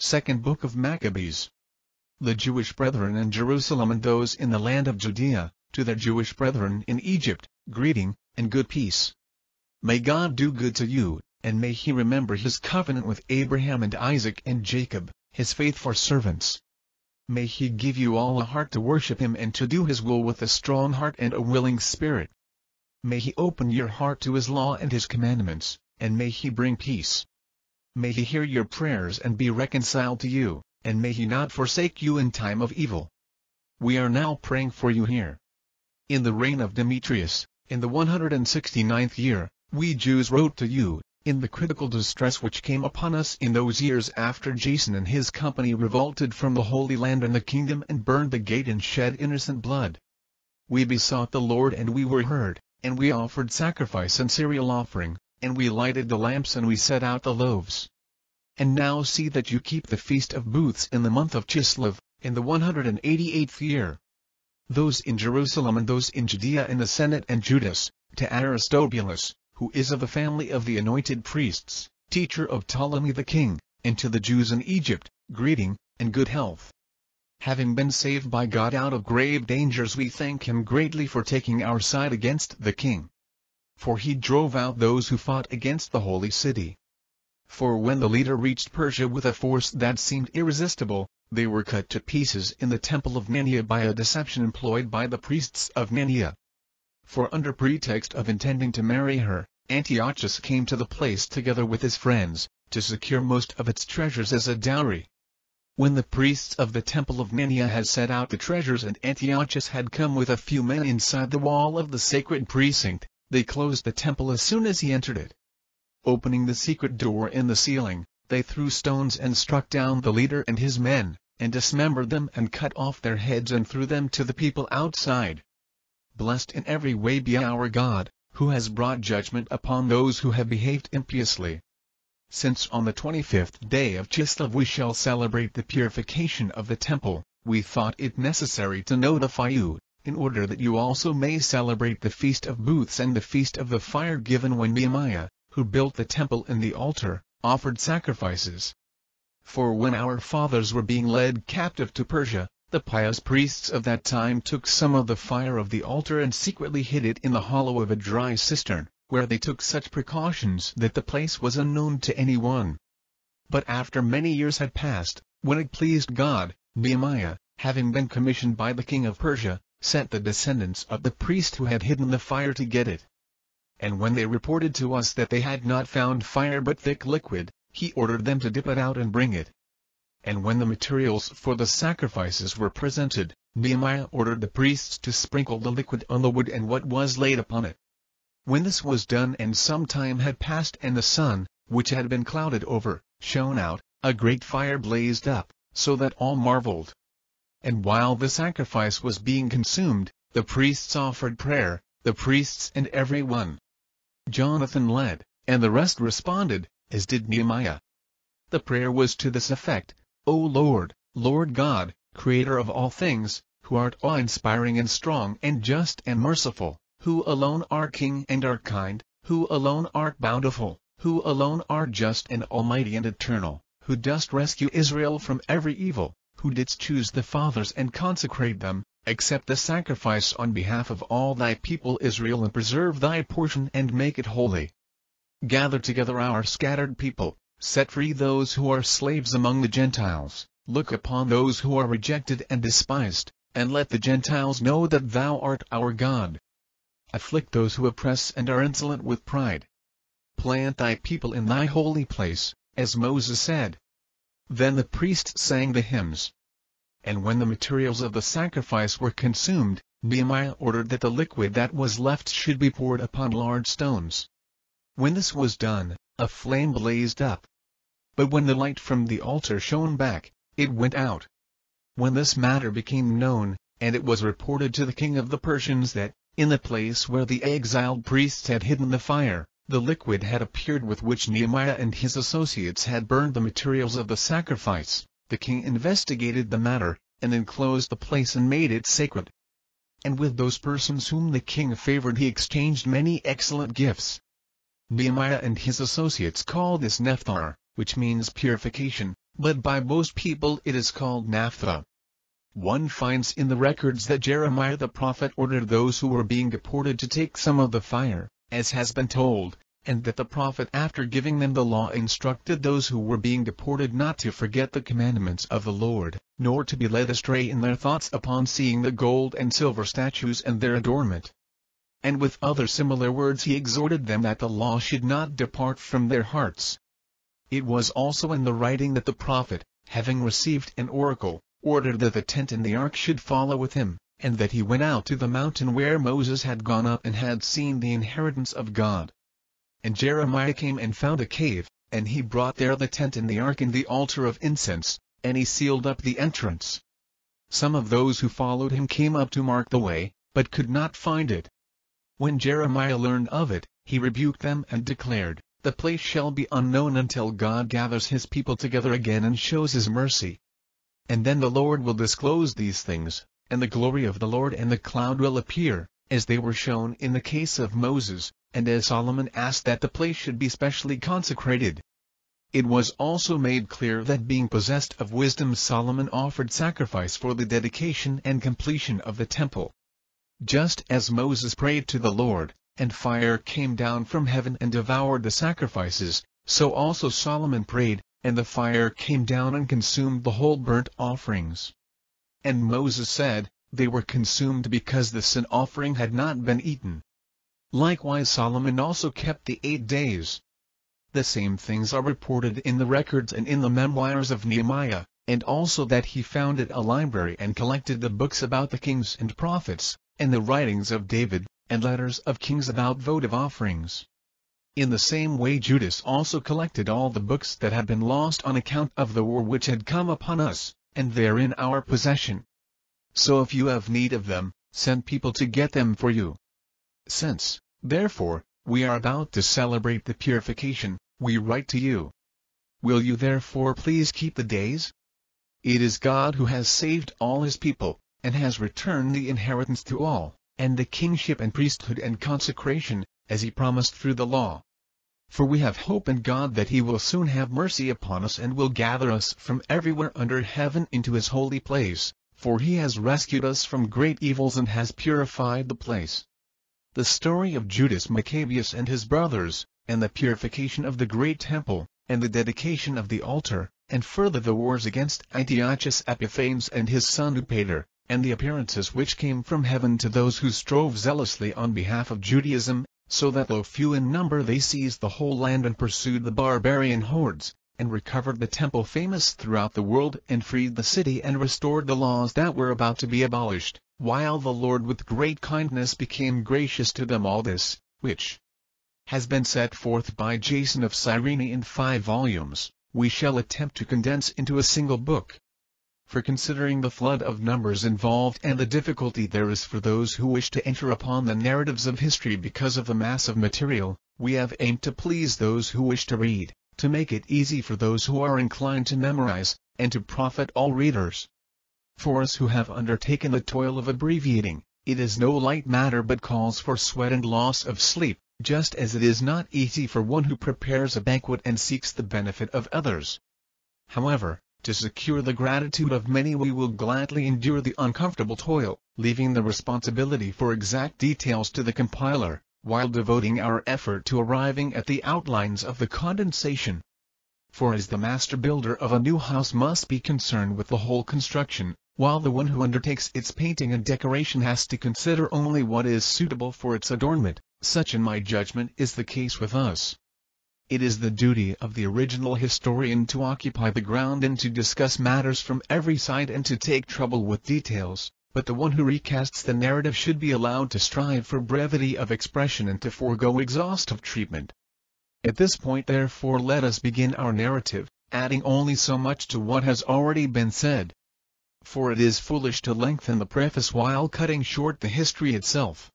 Second Book of Maccabees. The Jewish brethren in Jerusalem and those in the land of Judea, to their Jewish brethren in Egypt, greeting, and good peace. May God do good to you, and may he remember his covenant with Abraham and Isaac and Jacob, his faithful servants. May he give you all a heart to worship him and to do his will with a strong heart and a willing spirit. May he open your heart to his law and his commandments, and may he bring peace. May he hear your prayers and be reconciled to you, and may he not forsake you in time of evil. We are now praying for you here. In the reign of Demetrius, in the 169th year, we Jews wrote to you, in the critical distress which came upon us in those years after Jason and his company revolted from the Holy Land and the kingdom and burned the gate and shed innocent blood. We besought the Lord and we were heard, and we offered sacrifice and cereal offering, and we lighted the lamps and we set out the loaves. And now see that you keep the feast of booths in the month of Chislev, in the 188th year. Those in Jerusalem and those in Judea in the Senate and Judas, to Aristobulus, who is of the family of the anointed priests, teacher of Ptolemy the king, and to the Jews in Egypt, greeting, and good health. Having been saved by God out of grave dangers we thank him greatly for taking our side against the king for he drove out those who fought against the holy city. For when the leader reached Persia with a force that seemed irresistible, they were cut to pieces in the temple of Nanea by a deception employed by the priests of Nanea. For under pretext of intending to marry her, Antiochus came to the place together with his friends, to secure most of its treasures as a dowry. When the priests of the temple of Nanea had set out the treasures and Antiochus had come with a few men inside the wall of the sacred precinct, they closed the temple as soon as he entered it. Opening the secret door in the ceiling, they threw stones and struck down the leader and his men, and dismembered them and cut off their heads and threw them to the people outside. Blessed in every way be our God, who has brought judgment upon those who have behaved impiously. Since on the 25th day of Chislev we shall celebrate the purification of the temple, we thought it necessary to notify you, in order that you also may celebrate the Feast of Booths and the Feast of the Fire given when Nehemiah, who built the temple and the altar, offered sacrifices. For when our fathers were being led captive to Persia, the pious priests of that time took some of the fire of the altar and secretly hid it in the hollow of a dry cistern, where they took such precautions that the place was unknown to anyone. But after many years had passed, when it pleased God, Nehemiah, having been commissioned by the king of Persia, sent the descendants of the priest who had hidden the fire to get it. And when they reported to us that they had not found fire but thick liquid, he ordered them to dip it out and bring it. And when the materials for the sacrifices were presented, Nehemiah ordered the priests to sprinkle the liquid on the wood and what was laid upon it. When this was done and some time had passed and the sun, which had been clouded over, shone out, a great fire blazed up, so that all marveled. And while the sacrifice was being consumed, the priests offered prayer, the priests and every one. Jonathan led, and the rest responded, as did Nehemiah. The prayer was to this effect, O Lord, Lord God, Creator of all things, who art awe-inspiring and strong and just and merciful, who alone art King and art kind, who alone art bountiful, who alone art just and almighty and eternal, who dost rescue Israel from every evil, who didst choose the fathers and consecrate them, accept the sacrifice on behalf of all thy people Israel and preserve thy portion and make it holy. Gather together our scattered people, set free those who are slaves among the Gentiles, look upon those who are rejected and despised, and let the Gentiles know that thou art our God. Afflict those who oppress and are insolent with pride. Plant thy people in thy holy place, as Moses said, then the priest sang the hymns. And when the materials of the sacrifice were consumed, Nehemiah ordered that the liquid that was left should be poured upon large stones. When this was done, a flame blazed up. But when the light from the altar shone back, it went out. When this matter became known, and it was reported to the king of the Persians that, in the place where the exiled priests had hidden the fire, the liquid had appeared with which Nehemiah and his associates had burned the materials of the sacrifice. The king investigated the matter, and enclosed the place and made it sacred. And with those persons whom the king favored he exchanged many excellent gifts. Nehemiah and his associates called this Nephthar, which means purification, but by most people it is called Naphtha. One finds in the records that Jeremiah the prophet ordered those who were being deported to take some of the fire, as has been told, and that the prophet after giving them the law instructed those who were being deported not to forget the commandments of the Lord, nor to be led astray in their thoughts upon seeing the gold and silver statues and their adornment. And with other similar words he exhorted them that the law should not depart from their hearts. It was also in the writing that the prophet, having received an oracle, ordered that the tent and the ark should follow with him, and that he went out to the mountain where Moses had gone up and had seen the inheritance of God. And Jeremiah came and found a cave, and he brought there the tent and the ark and the altar of incense, and he sealed up the entrance. Some of those who followed him came up to mark the way, but could not find it. When Jeremiah learned of it, he rebuked them and declared, The place shall be unknown until God gathers his people together again and shows his mercy. And then the Lord will disclose these things, and the glory of the Lord and the cloud will appear, as they were shown in the case of Moses, and as Solomon asked that the place should be specially consecrated. It was also made clear that being possessed of wisdom Solomon offered sacrifice for the dedication and completion of the temple. Just as Moses prayed to the Lord, and fire came down from heaven and devoured the sacrifices, so also Solomon prayed, and the fire came down and consumed the whole burnt offerings. And Moses said, They were consumed because the sin offering had not been eaten. Likewise Solomon also kept the eight days. The same things are reported in the records and in the memoirs of Nehemiah, and also that he founded a library and collected the books about the kings and prophets, and the writings of David, and letters of kings about votive offerings. In the same way Judas also collected all the books that had been lost on account of the war which had come upon us, and they are in our possession. So if you have need of them, send people to get them for you. Since, therefore, we are about to celebrate the purification, we write to you. Will you therefore please keep the days? It is God who has saved all his people, and has returned the inheritance to all, and the kingship and priesthood and consecration, as he promised through the law. For we have hope in God that he will soon have mercy upon us and will gather us from everywhere under heaven into his holy place, for he has rescued us from great evils and has purified the place. The story of Judas Maccabeus and his brothers, and the purification of the great temple, and the dedication of the altar, and further the wars against Antiochus Epiphanes and his son Eupator, and the appearances which came from heaven to those who strove zealously on behalf of Judaism, so that though few in number they seized the whole land and pursued the barbarian hordes, and recovered the temple famous throughout the world and freed the city and restored the laws that were about to be abolished while the Lord with great kindness became gracious to them all this, which has been set forth by Jason of Cyrene in five volumes, we shall attempt to condense into a single book. For considering the flood of numbers involved and the difficulty there is for those who wish to enter upon the narratives of history because of the mass of material, we have aimed to please those who wish to read, to make it easy for those who are inclined to memorize, and to profit all readers. For us who have undertaken the toil of abbreviating, it is no light matter but calls for sweat and loss of sleep, just as it is not easy for one who prepares a banquet and seeks the benefit of others. However, to secure the gratitude of many we will gladly endure the uncomfortable toil, leaving the responsibility for exact details to the compiler, while devoting our effort to arriving at the outlines of the condensation. For as the master builder of a new house must be concerned with the whole construction, while the one who undertakes its painting and decoration has to consider only what is suitable for its adornment, such in my judgment is the case with us. It is the duty of the original historian to occupy the ground and to discuss matters from every side and to take trouble with details, but the one who recasts the narrative should be allowed to strive for brevity of expression and to forego exhaustive treatment. At this point therefore let us begin our narrative, adding only so much to what has already been said for it is foolish to lengthen the preface while cutting short the history itself.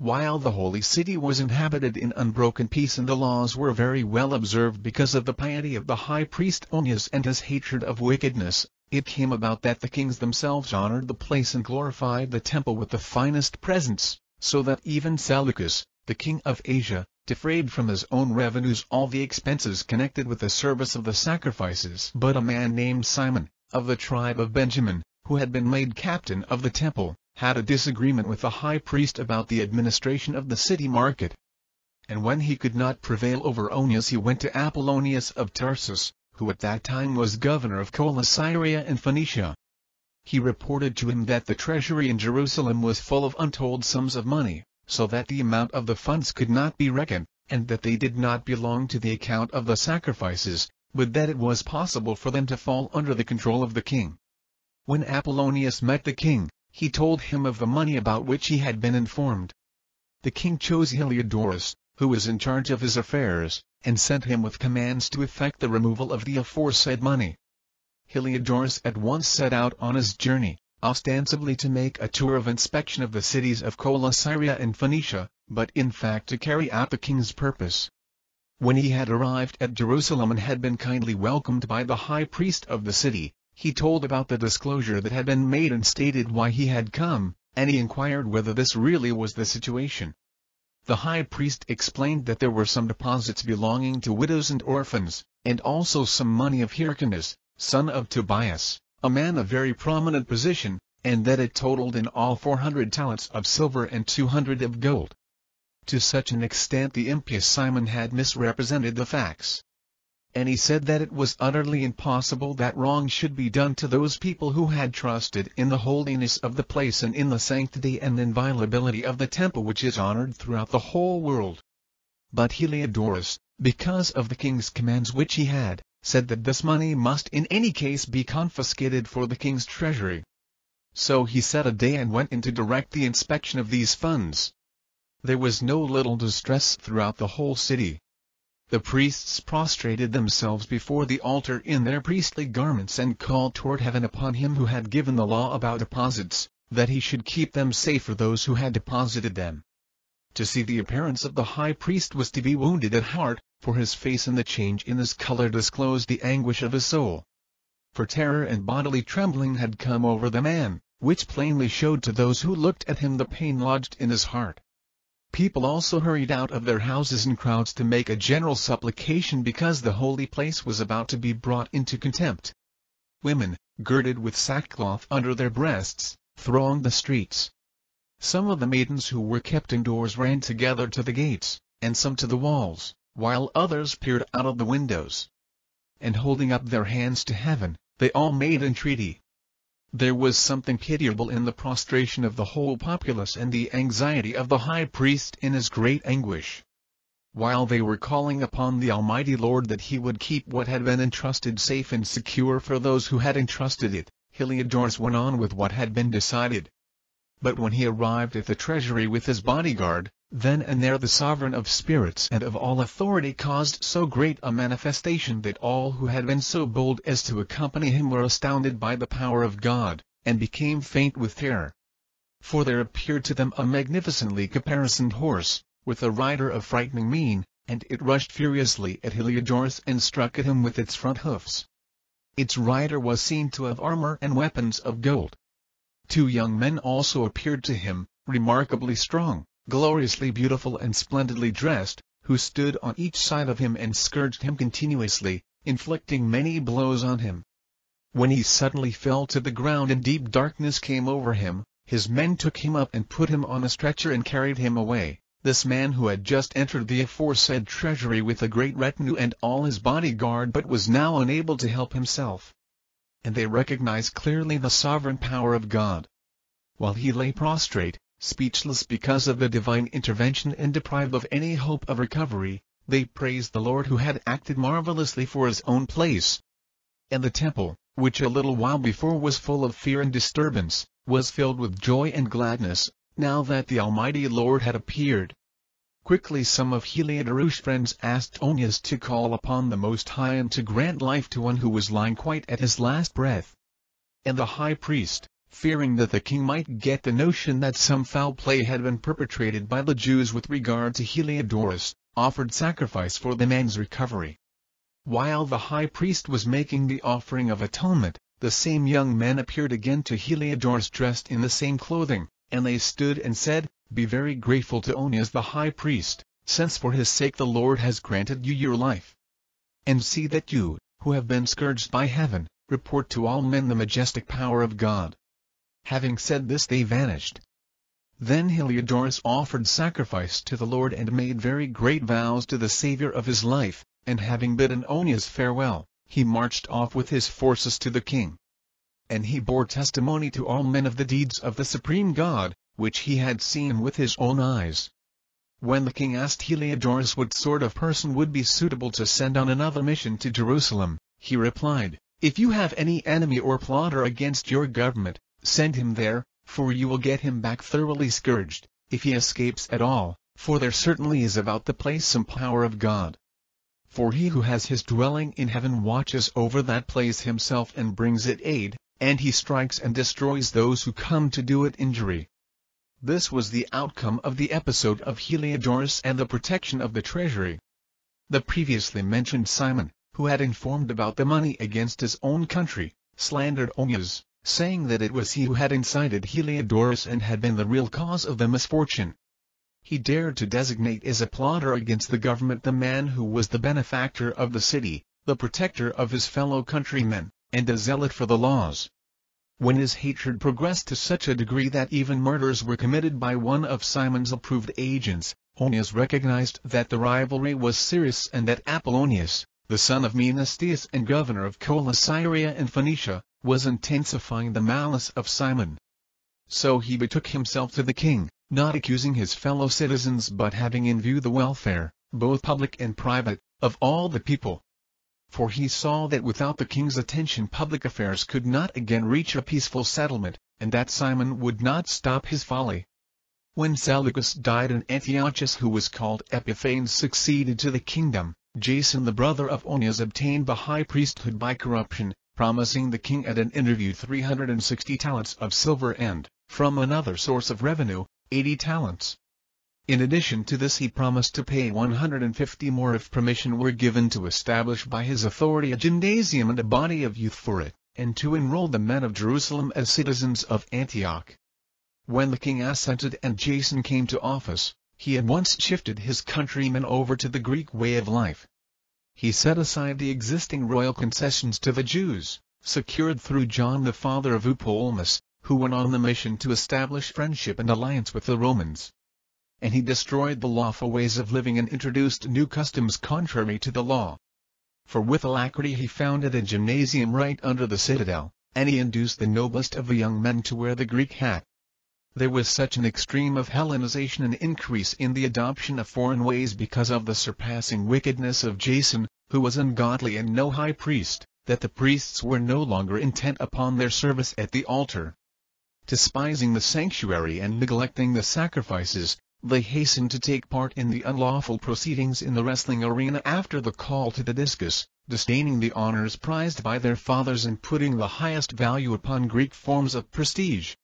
While the holy city was inhabited in unbroken peace and the laws were very well observed because of the piety of the high priest Onias and his hatred of wickedness, it came about that the kings themselves honored the place and glorified the temple with the finest presents, so that even Seleucus, the king of Asia, defrayed from his own revenues all the expenses connected with the service of the sacrifices. But a man named Simon, of the tribe of Benjamin, who had been made captain of the temple, had a disagreement with the high priest about the administration of the city market. And when he could not prevail over Onias he went to Apollonius of Tarsus, who at that time was governor of Coele and Phoenicia. He reported to him that the treasury in Jerusalem was full of untold sums of money, so that the amount of the funds could not be reckoned, and that they did not belong to the account of the sacrifices, but that it was possible for them to fall under the control of the king. When Apollonius met the king, he told him of the money about which he had been informed. The king chose Heliodorus, who was in charge of his affairs, and sent him with commands to effect the removal of the aforesaid money. Heliodorus at once set out on his journey, ostensibly to make a tour of inspection of the cities of Coele and Phoenicia, but in fact to carry out the king's purpose. When he had arrived at Jerusalem and had been kindly welcomed by the high priest of the city, he told about the disclosure that had been made and stated why he had come, and he inquired whether this really was the situation. The high priest explained that there were some deposits belonging to widows and orphans, and also some money of Hyrcanus, son of Tobias, a man of very prominent position, and that it totaled in all 400 talents of silver and 200 of gold. To such an extent the impious Simon had misrepresented the facts and he said that it was utterly impossible that wrong should be done to those people who had trusted in the holiness of the place and in the sanctity and inviolability of the temple which is honored throughout the whole world. But Heliodorus, because of the king's commands which he had, said that this money must in any case be confiscated for the king's treasury. So he set a day and went in to direct the inspection of these funds. There was no little distress throughout the whole city, the priests prostrated themselves before the altar in their priestly garments and called toward heaven upon him who had given the law about deposits, that he should keep them safe for those who had deposited them. To see the appearance of the high priest was to be wounded at heart, for his face and the change in his color disclosed the anguish of his soul. For terror and bodily trembling had come over the man, which plainly showed to those who looked at him the pain lodged in his heart. People also hurried out of their houses in crowds to make a general supplication because the holy place was about to be brought into contempt. Women, girded with sackcloth under their breasts, thronged the streets. Some of the maidens who were kept indoors ran together to the gates, and some to the walls, while others peered out of the windows. And holding up their hands to heaven, they all made entreaty, there was something pitiable in the prostration of the whole populace and the anxiety of the high priest in his great anguish. While they were calling upon the Almighty Lord that he would keep what had been entrusted safe and secure for those who had entrusted it, Heliodorus went on with what had been decided. But when he arrived at the treasury with his bodyguard, then and there the sovereign of spirits and of all authority caused so great a manifestation that all who had been so bold as to accompany him were astounded by the power of God, and became faint with terror. For there appeared to them a magnificently caparisoned horse, with a rider of frightening mien, and it rushed furiously at Heliodorus and struck at him with its front hoofs. Its rider was seen to have armor and weapons of gold. Two young men also appeared to him, remarkably strong, gloriously beautiful and splendidly dressed, who stood on each side of him and scourged him continuously, inflicting many blows on him. When he suddenly fell to the ground and deep darkness came over him, his men took him up and put him on a stretcher and carried him away, this man who had just entered the aforesaid treasury with a great retinue and all his bodyguard but was now unable to help himself. And they recognized clearly the sovereign power of God. While he lay prostrate, speechless because of the divine intervention and deprived of any hope of recovery, they praised the Lord who had acted marvelously for his own place. And the temple, which a little while before was full of fear and disturbance, was filled with joy and gladness, now that the Almighty Lord had appeared. Quickly some of Heliodorus' friends asked Onias to call upon the Most High and to grant life to one who was lying quite at his last breath. And the high priest, fearing that the king might get the notion that some foul play had been perpetrated by the Jews with regard to Heliodorus, offered sacrifice for the man's recovery. While the high priest was making the offering of atonement, the same young men appeared again to Heliodorus dressed in the same clothing, and they stood and said, Be very grateful to Onias the high priest, since for his sake the Lord has granted you your life. And see that you, who have been scourged by heaven, report to all men the majestic power of God. Having said this they vanished. Then Heliodorus offered sacrifice to the Lord and made very great vows to the Saviour of his life, and having bidden Onias farewell, he marched off with his forces to the king. And he bore testimony to all men of the deeds of the supreme God, which he had seen with his own eyes. When the king asked Heliodorus what sort of person would be suitable to send on another mission to Jerusalem, he replied, If you have any enemy or plotter against your government, send him there, for you will get him back thoroughly scourged, if he escapes at all, for there certainly is about the place some power of God. For he who has his dwelling in heaven watches over that place himself and brings it aid, and he strikes and destroys those who come to do it injury. This was the outcome of the episode of Heliodorus and the protection of the treasury. The previously mentioned Simon, who had informed about the money against his own country, slandered Onias, saying that it was he who had incited Heliodorus and had been the real cause of the misfortune. He dared to designate as a plotter against the government the man who was the benefactor of the city, the protector of his fellow countrymen, and a zealot for the laws. When his hatred progressed to such a degree that even murders were committed by one of Simon's approved agents, Onias recognized that the rivalry was serious and that Apollonius, the son of Menestheus and governor of Coelesyria and Phoenicia, was intensifying the malice of Simon. So he betook himself to the king, not accusing his fellow citizens but having in view the welfare, both public and private, of all the people. For he saw that without the king's attention public affairs could not again reach a peaceful settlement, and that Simon would not stop his folly. When Seleucus died and Antiochus who was called Epiphanes succeeded to the kingdom, Jason the brother of Onias obtained the high priesthood by corruption, promising the king at an interview 360 talents of silver and, from another source of revenue, 80 talents. In addition to this he promised to pay 150 more if permission were given to establish by his authority a gymnasium and a body of youth for it, and to enroll the men of Jerusalem as citizens of Antioch. When the king assented and Jason came to office, he at once shifted his countrymen over to the Greek way of life, he set aside the existing royal concessions to the Jews, secured through John the father of Eupolemus, who went on the mission to establish friendship and alliance with the Romans. And he destroyed the lawful ways of living and introduced new customs contrary to the law. For with alacrity he founded a gymnasium right under the citadel, and he induced the noblest of the young men to wear the Greek hat, there was such an extreme of Hellenization and increase in the adoption of foreign ways because of the surpassing wickedness of Jason, who was ungodly and no high priest, that the priests were no longer intent upon their service at the altar. Despising the sanctuary and neglecting the sacrifices, they hastened to take part in the unlawful proceedings in the wrestling arena after the call to the discus, disdaining the honors prized by their fathers and putting the highest value upon Greek forms of prestige.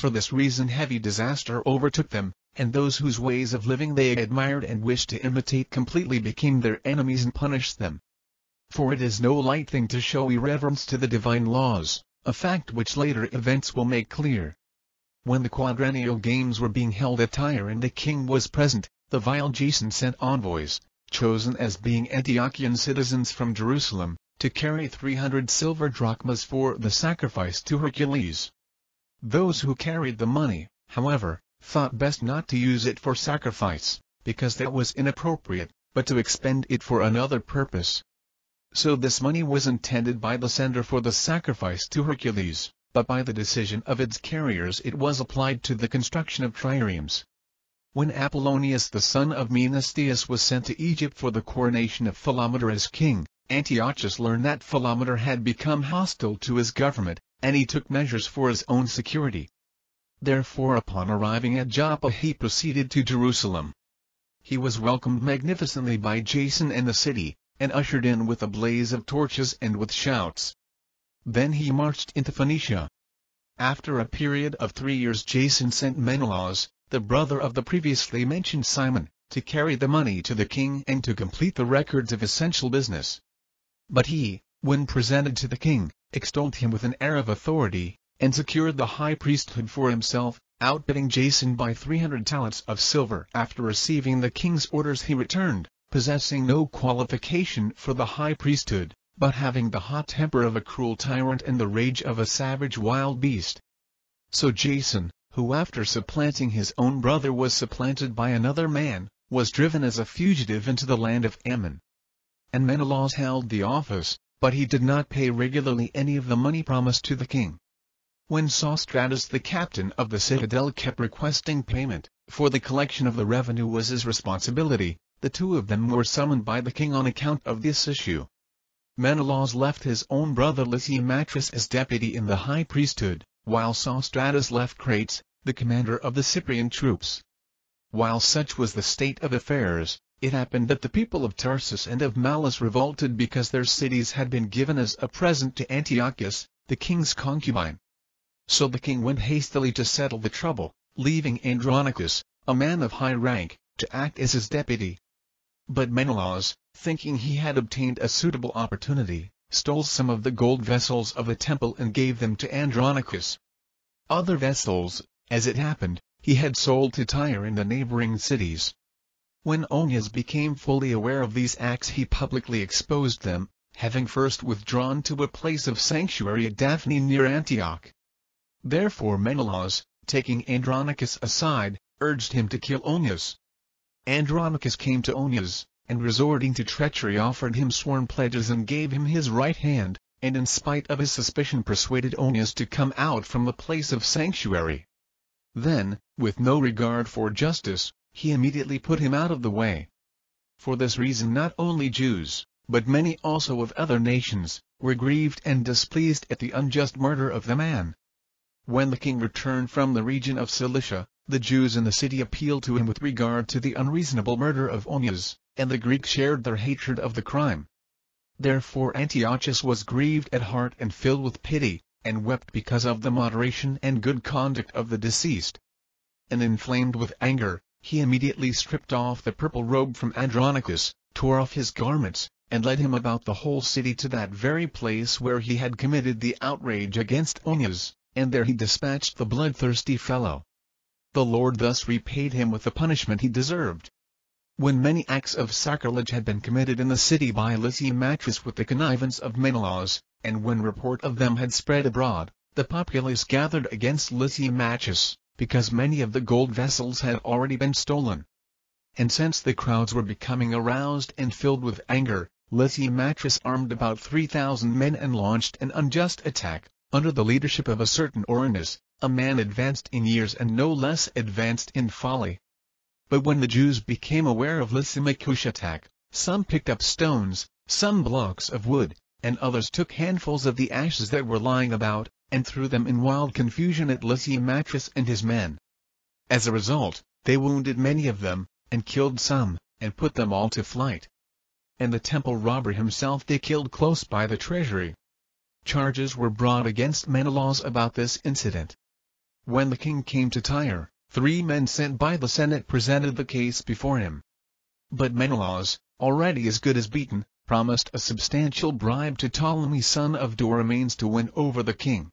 For this reason heavy disaster overtook them, and those whose ways of living they admired and wished to imitate completely became their enemies and punished them. For it is no light thing to show irreverence to the divine laws, a fact which later events will make clear. When the quadrennial games were being held at Tyre and the king was present, the vile Jason sent envoys, chosen as being Antiochian citizens from Jerusalem, to carry 300 silver drachmas for the sacrifice to Hercules. Those who carried the money, however, thought best not to use it for sacrifice, because that was inappropriate, but to expend it for another purpose. So this money was intended by the sender for the sacrifice to Hercules, but by the decision of its carriers it was applied to the construction of triremes. When Apollonius the son of Menestheus was sent to Egypt for the coronation of Philometor as king, Antiochus learned that Philometor had become hostile to his government, and he took measures for his own security. Therefore upon arriving at Joppa he proceeded to Jerusalem. He was welcomed magnificently by Jason and the city, and ushered in with a blaze of torches and with shouts. Then he marched into Phoenicia. After a period of three years Jason sent Menelaus, the brother of the previously mentioned Simon, to carry the money to the king and to complete the records of essential business. But he, when presented to the king, extolled him with an air of authority, and secured the high priesthood for himself, outbidding Jason by 300 talents of silver. After receiving the king's orders he returned, possessing no qualification for the high priesthood, but having the hot temper of a cruel tyrant and the rage of a savage wild beast. So Jason, who after supplanting his own brother was supplanted by another man, was driven as a fugitive into the land of Ammon. And Menelaus held the office, but he did not pay regularly any of the money promised to the king. When Sostratus the captain of the citadel kept requesting payment, for the collection of the revenue was his responsibility, the two of them were summoned by the king on account of this issue. Menelaus left his own brother Lysimachus as deputy in the high priesthood, while Sostratus left Crates, the commander of the Cyprian troops. While such was the state of affairs, it happened that the people of Tarsus and of Mallus revolted because their cities had been given as a present to Antiochis, the king's concubine. So the king went hastily to settle the trouble, leaving Andronicus, a man of high rank, to act as his deputy. But Menelaus, thinking he had obtained a suitable opportunity, stole some of the gold vessels of the temple and gave them to Andronicus. Other vessels, as it happened, he had sold to Tyre and the neighboring cities. When Onias became fully aware of these acts he publicly exposed them, having first withdrawn to a place of sanctuary at Daphne near Antioch. Therefore Menelaus, taking Andronicus aside, urged him to kill Onias. Andronicus came to Onias, and resorting to treachery offered him sworn pledges and gave him his right hand, and in spite of his suspicion persuaded Onias to come out from the place of sanctuary. Then, with no regard for justice, he immediately put him out of the way. For this reason not only Jews, but many also of other nations, were grieved and displeased at the unjust murder of the man. When the king returned from the region of Cilicia, the Jews in the city appealed to him with regard to the unreasonable murder of Onias, and the Greeks shared their hatred of the crime. Therefore Antiochus was grieved at heart and filled with pity, and wept because of the moderation and good conduct of the deceased. And inflamed with anger, he immediately stripped off the purple robe from Andronicus, tore off his garments, and led him about the whole city to that very place where he had committed the outrage against Onias and there he dispatched the bloodthirsty fellow. The Lord thus repaid him with the punishment he deserved. When many acts of sacrilege had been committed in the city by Lysimachus with the connivance of Menelaus, and when report of them had spread abroad, the populace gathered against Lysimachus, because many of the gold vessels had already been stolen. And since the crowds were becoming aroused and filled with anger, Lysimachus armed about 3,000 men and launched an unjust attack, under the leadership of a certain Auranus, a man advanced in years and no less advanced in folly. But when the Jews became aware of Lysimachus' attack, some picked up stones, some blocks of wood, and others took handfuls of the ashes that were lying about, and threw them in wild confusion at Lysimachus and his men. As a result, they wounded many of them, and killed some, and put them all to flight. And the temple robber himself they killed close by the treasury. Charges were brought against Menelaus about this incident. When the king came to Tyre, three men sent by the Senate presented the case before him. But Menelaus, already as good as beaten, promised a substantial bribe to Ptolemy son of Dorymanes to win over the king.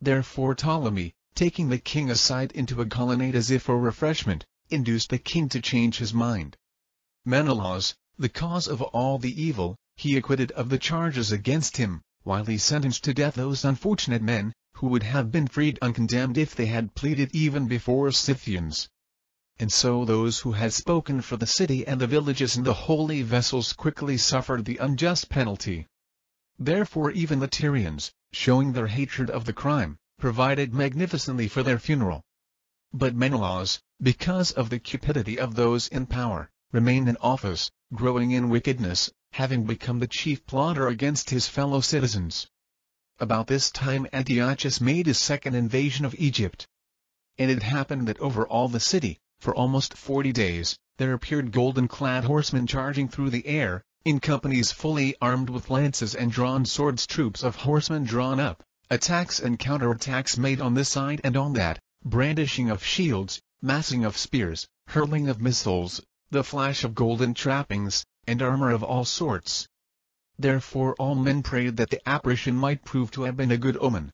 Therefore Ptolemy, taking the king aside into a colonnade as if for refreshment, induced the king to change his mind. Menelaus, the cause of all the evil, he acquitted of the charges against him, while he sentenced to death those unfortunate men, who would have been freed uncondemned if they had pleaded even before Scythians. And so those who had spoken for the city and the villages and the holy vessels quickly suffered the unjust penalty. Therefore even the Tyrians, showing their hatred of the crime, provided magnificently for their funeral. But Menelaus, because of the cupidity of those in power, remained in office, growing in wickedness, having become the chief plotter against his fellow citizens. About this time Antiochus made his second invasion of Egypt. And it happened that over all the city, for almost forty days, there appeared golden-clad horsemen charging through the air, in companies fully armed with lances and drawn swords troops of horsemen drawn up, attacks and counter-attacks made on this side and on that, brandishing of shields, massing of spears, hurling of missiles, the flash of golden trappings, and armor of all sorts. Therefore all men prayed that the apparition might prove to have been a good omen.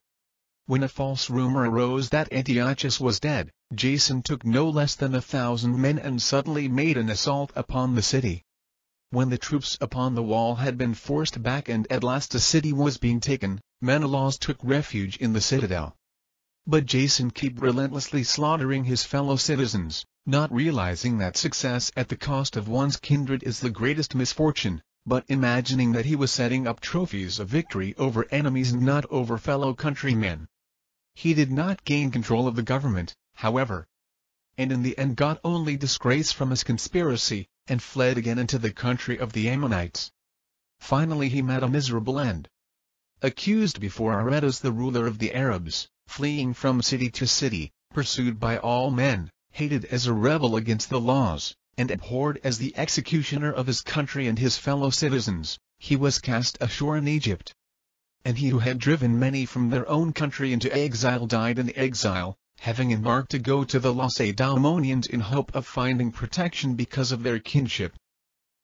When a false rumor arose that Antiochus was dead, Jason took no less than a thousand men and suddenly made an assault upon the city. When the troops upon the wall had been forced back and at last the city was being taken, Menelaus took refuge in the citadel. But Jason kept relentlessly slaughtering his fellow citizens, not realizing that success at the cost of one's kindred is the greatest misfortune, but imagining that he was setting up trophies of victory over enemies and not over fellow countrymen. He did not gain control of the government, however, and in the end got only disgrace from his conspiracy, and fled again into the country of the Ammonites. Finally he met a miserable end. Accused before Aretas the ruler of the Arabs, fleeing from city to city, pursued by all men, hated as a rebel against the laws, and abhorred as the executioner of his country and his fellow citizens, he was cast ashore in Egypt. And he who had driven many from their own country into exile died in exile, having embarked to go to the Lacedaemonians in hope of finding protection because of their kinship.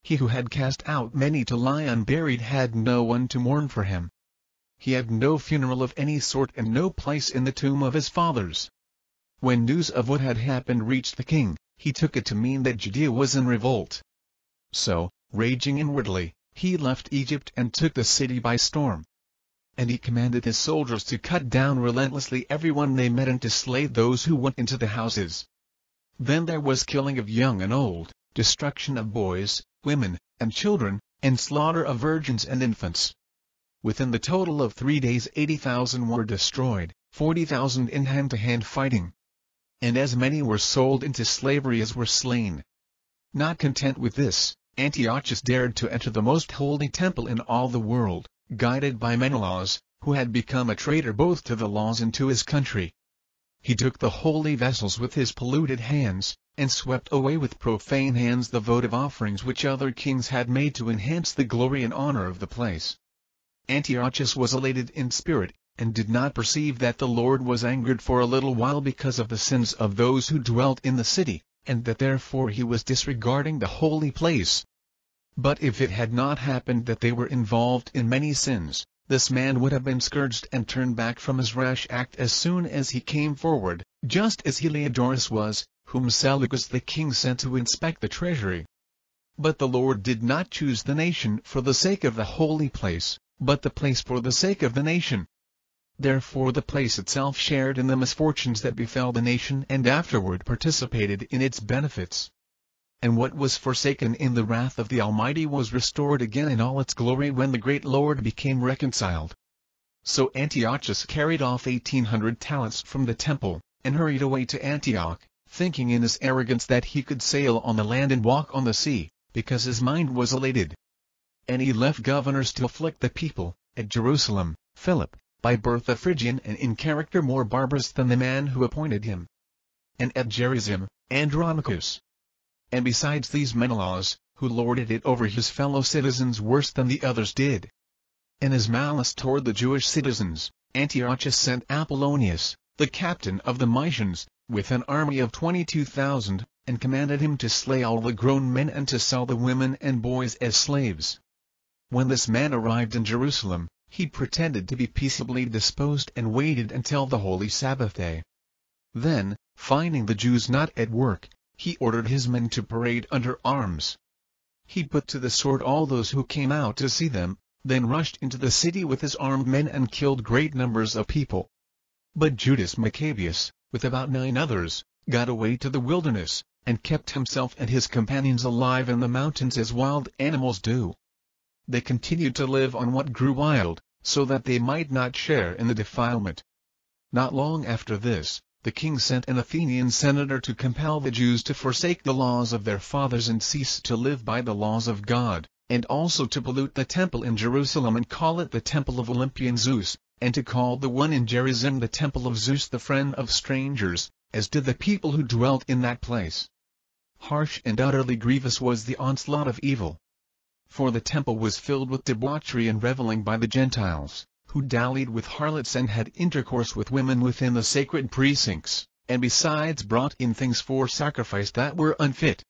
He who had cast out many to lie unburied had no one to mourn for him. He had no funeral of any sort and no place in the tomb of his fathers. When news of what had happened reached the king, he took it to mean that Judea was in revolt. So, raging inwardly, he left Egypt and took the city by storm. And he commanded his soldiers to cut down relentlessly everyone they met and to slay those who went into the houses. Then there was killing of young and old, destruction of boys, women, and children, and slaughter of virgins and infants. Within the total of three days 80,000 were destroyed, 40,000 in hand-to-hand fighting, and as many were sold into slavery as were slain. Not content with this, Antiochus dared to enter the most holy temple in all the world, guided by Menelaus, who had become a traitor both to the laws and to his country. He took the holy vessels with his polluted hands, and swept away with profane hands the votive offerings which other kings had made to enhance the glory and honor of the place. Antiochus was elated in spirit, and did not perceive that the Lord was angered for a little while because of the sins of those who dwelt in the city, and that therefore he was disregarding the holy place. But if it had not happened that they were involved in many sins, this man would have been scourged and turned back from his rash act as soon as he came forward, just as Heliodorus was, whom Seleucus the king sent to inspect the treasury. But the Lord did not choose the nation for the sake of the holy place, but the place for the sake of the nation. Therefore the place itself shared in the misfortunes that befell the nation and afterward participated in its benefits. And what was forsaken in the wrath of the Almighty was restored again in all its glory when the great Lord became reconciled. So Antiochus carried off eighteen hundred talents from the temple, and hurried away to Antioch, thinking in his arrogance that he could sail on the land and walk on the sea, because his mind was elated. And he left governors to afflict the people, at Jerusalem, Philip, by birth a Phrygian and in character more barbarous than the man who appointed him. And at Gerizim, Andronicus. And besides these Menelaus, who lorded it over his fellow citizens worse than the others did. In his malice toward the Jewish citizens, Antiochus sent Apollonius, the captain of the Mysians, with an army of 22,000, and commanded him to slay all the grown men and to sell the women and boys as slaves. When this man arrived in Jerusalem, he pretended to be peaceably disposed and waited until the holy Sabbath day. Then, finding the Jews not at work, he ordered his men to parade under arms. He put to the sword all those who came out to see them, then rushed into the city with his armed men and killed great numbers of people. But Judas Maccabeus, with about nine others, got away to the wilderness, and kept himself and his companions alive in the mountains as wild animals do they continued to live on what grew wild, so that they might not share in the defilement. Not long after this, the king sent an Athenian senator to compel the Jews to forsake the laws of their fathers and cease to live by the laws of God, and also to pollute the temple in Jerusalem and call it the temple of Olympian Zeus, and to call the one in Gerizim the temple of Zeus the friend of strangers, as did the people who dwelt in that place. Harsh and utterly grievous was the onslaught of evil, for the temple was filled with debauchery and reveling by the Gentiles, who dallied with harlots and had intercourse with women within the sacred precincts, and besides brought in things for sacrifice that were unfit.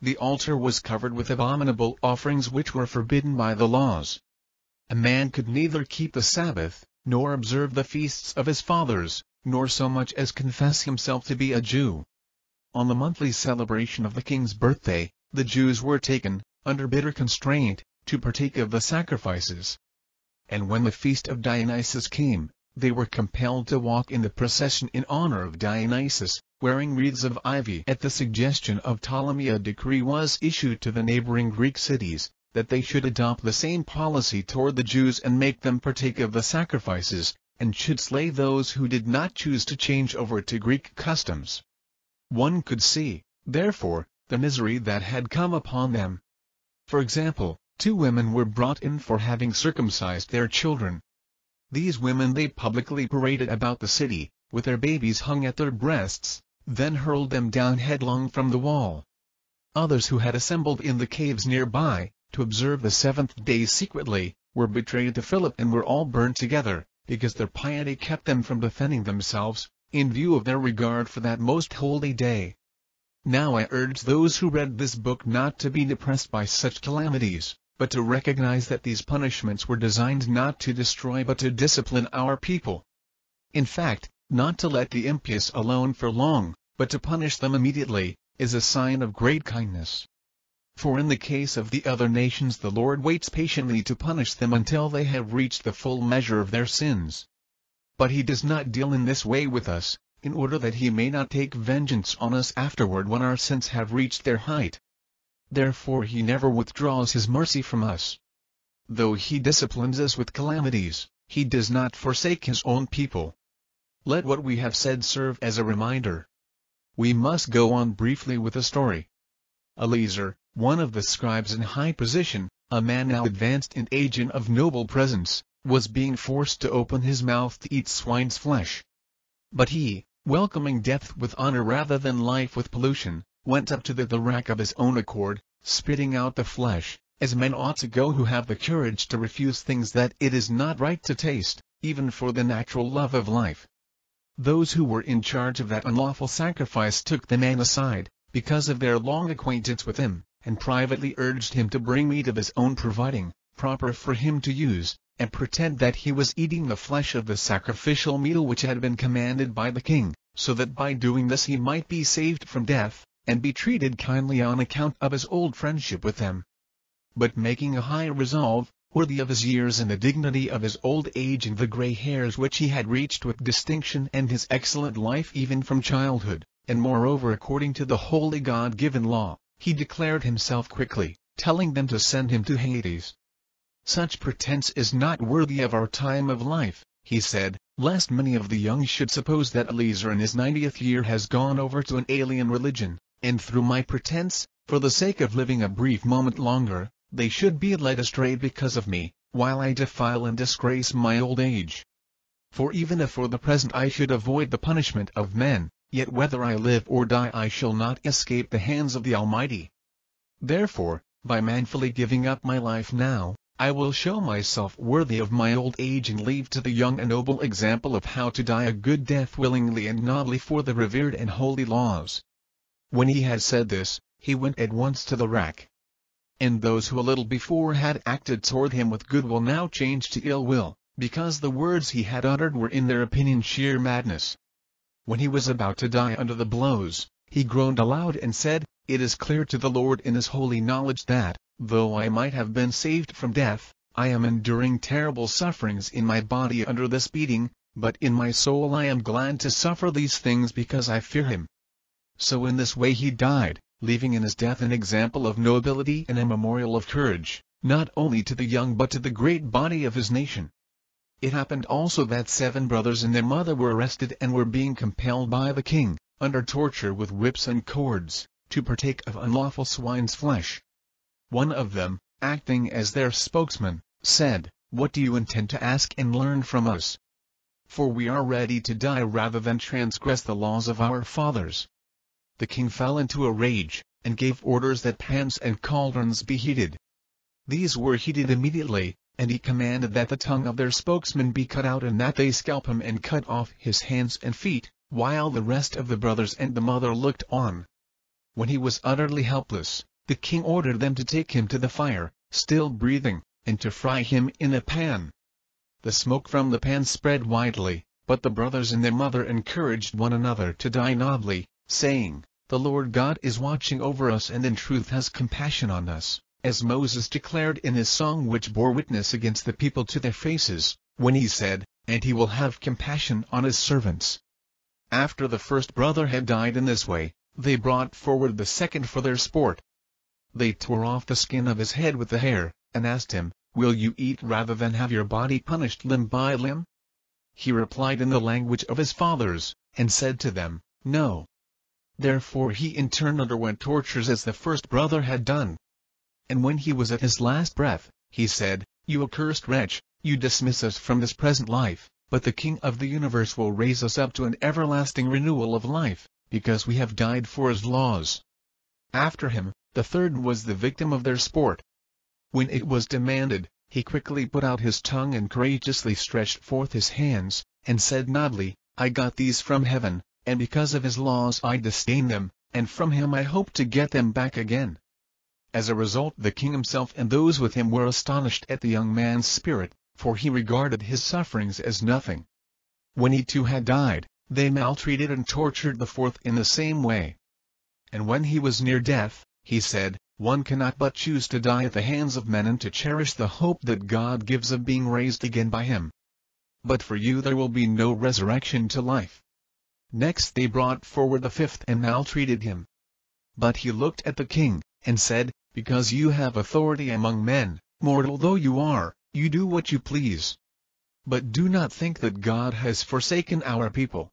The altar was covered with abominable offerings which were forbidden by the laws. A man could neither keep the Sabbath, nor observe the feasts of his fathers, nor so much as confess himself to be a Jew. On the monthly celebration of the king's birthday, the Jews were taken, under bitter constraint, to partake of the sacrifices. And when the feast of Dionysus came, they were compelled to walk in the procession in honor of Dionysus, wearing wreaths of ivy. At the suggestion of Ptolemy a decree was issued to the neighboring Greek cities, that they should adopt the same policy toward the Jews and make them partake of the sacrifices, and should slay those who did not choose to change over to Greek customs. One could see, therefore, the misery that had come upon them. For example, two women were brought in for having circumcised their children. These women they publicly paraded about the city, with their babies hung at their breasts, then hurled them down headlong from the wall. Others who had assembled in the caves nearby, to observe the seventh day secretly, were betrayed to Philip and were all burned together, because their piety kept them from defending themselves, in view of their regard for that most holy day. Now I urge those who read this book not to be depressed by such calamities, but to recognize that these punishments were designed not to destroy but to discipline our people. In fact, not to let the impious alone for long, but to punish them immediately, is a sign of great kindness. For in the case of the other nations the Lord waits patiently to punish them until they have reached the full measure of their sins. But he does not deal in this way with us, in order that he may not take vengeance on us afterward when our sins have reached their height therefore he never withdraws his mercy from us. Though he disciplines us with calamities, he does not forsake his own people. Let what we have said serve as a reminder. We must go on briefly with the story. Eleazar, one of the scribes in high position, a man now advanced in age and of noble presence, was being forced to open his mouth to eat swine's flesh. But he, welcoming death with honor rather than life with pollution, went up to the, the rack of his own accord, spitting out the flesh, as men ought to go who have the courage to refuse things that it is not right to taste, even for the natural love of life. Those who were in charge of that unlawful sacrifice took the man aside, because of their long acquaintance with him, and privately urged him to bring meat of his own providing, proper for him to use, and pretend that he was eating the flesh of the sacrificial meal which had been commanded by the king, so that by doing this he might be saved from death, and be treated kindly on account of his old friendship with them. But making a high resolve, worthy of his years and the dignity of his old age and the gray hairs which he had reached with distinction and his excellent life even from childhood, and moreover according to the holy God-given law, he declared himself quickly, telling them to send him to Hades. Such pretense is not worthy of our time of life, he said, lest many of the young should suppose that Eleazar in his ninetieth year has gone over to an alien religion, and through my pretense, for the sake of living a brief moment longer, they should be led astray because of me, while I defile and disgrace my old age. For even if for the present I should avoid the punishment of men, yet whether I live or die I shall not escape the hands of the Almighty. Therefore, by manfully giving up my life now, I will show myself worthy of my old age and leave to the young a noble example of how to die a good death willingly and nobly for the revered and holy laws. When he had said this, he went at once to the rack. And those who a little before had acted toward him with goodwill now changed to ill will, because the words he had uttered were in their opinion sheer madness. When he was about to die under the blows, he groaned aloud and said, It is clear to the Lord in his holy knowledge that, though I might have been saved from death, I am enduring terrible sufferings in my body under this beating, but in my soul I am glad to suffer these things because I fear him. So in this way he died, leaving in his death an example of nobility and a memorial of courage, not only to the young but to the great body of his nation. It happened also that seven brothers and their mother were arrested and were being compelled by the king, under torture with whips and cords, to partake of unlawful swine's flesh. One of them, acting as their spokesman, said, What do you intend to ask and learn from us? For we are ready to die rather than transgress the laws of our fathers the king fell into a rage, and gave orders that pans and cauldrons be heated. These were heated immediately, and he commanded that the tongue of their spokesman be cut out and that they scalp him and cut off his hands and feet, while the rest of the brothers and the mother looked on. When he was utterly helpless, the king ordered them to take him to the fire, still breathing, and to fry him in a pan. the smoke from the pan spread widely, but the brothers and their mother encouraged one another to die nobly, saying, The Lord God is watching over us and in truth has compassion on us, as Moses declared in his song which bore witness against the people to their faces, when he said, And he will have compassion on his servants. After the first brother had died in this way, they brought forward the second for their sport. They tore off the skin of his head with the hair, and asked him, Will you eat rather than have your body punished limb by limb? He replied in the language of his fathers, and said to them, No. Therefore he in turn underwent tortures as the first brother had done. And when he was at his last breath, he said, You accursed wretch, you dismiss us from this present life, but the King of the universe will raise us up to an everlasting renewal of life, because we have died for his laws. After him, the third was the victim of their sport, when it was demanded, he quickly put out his tongue and courageously stretched forth his hands, and said nobly, I got these from heaven, and because of his laws I disdain them, and from him I hope to get them back again. As a result the king himself and those with him were astonished at the young man's spirit, for he regarded his sufferings as nothing. When he too had died, they maltreated and tortured the fourth in the same way. And when he was near death, he said, one cannot but choose to die at the hands of men and to cherish the hope that God gives of being raised again by him. But for you there will be no resurrection to life. Next they brought forward the fifth and maltreated him. But he looked at the king, and said, Because you have authority among men, mortal though you are, you do what you please. But do not think that God has forsaken our people.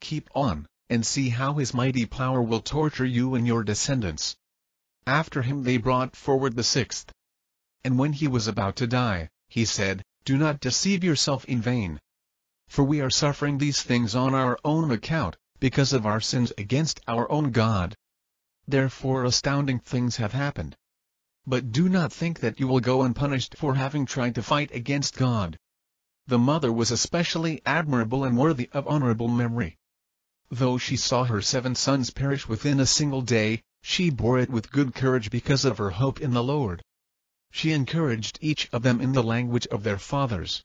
Keep on, and see how his mighty power will torture you and your descendants. After him they brought forward the sixth. And when he was about to die, he said, Do not deceive yourself in vain. For we are suffering these things on our own account, because of our sins against our own God. Therefore astounding things have happened. But do not think that you will go unpunished for having tried to fight against God. The mother was especially admirable and worthy of honorable memory. Though she saw her seven sons perish within a single day, she bore it with good courage because of her hope in the Lord. She encouraged each of them in the language of their fathers.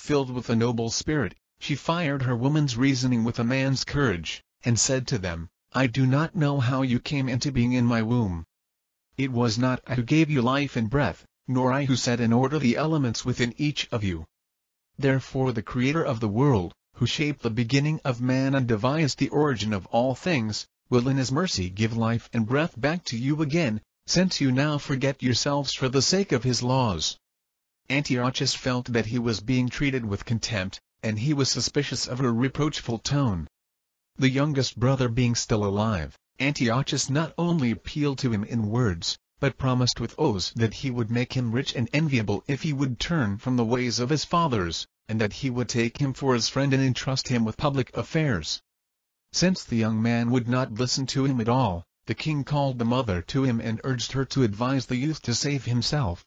Filled with a noble spirit, she fired her woman's reasoning with a man's courage, and said to them, I do not know how you came into being in my womb. It was not I who gave you life and breath, nor I who set in order the elements within each of you. Therefore the Creator of the world, who shaped the beginning of man and devised the origin of all things, will in his mercy give life and breath back to you again, since you now forget yourselves for the sake of his laws. Antiochus felt that he was being treated with contempt, and he was suspicious of her reproachful tone. The youngest brother being still alive, Antiochus not only appealed to him in words, but promised with oaths that he would make him rich and enviable if he would turn from the ways of his fathers, and that he would take him for his friend and entrust him with public affairs. Since the young man would not listen to him at all, the king called the mother to him and urged her to advise the youth to save himself.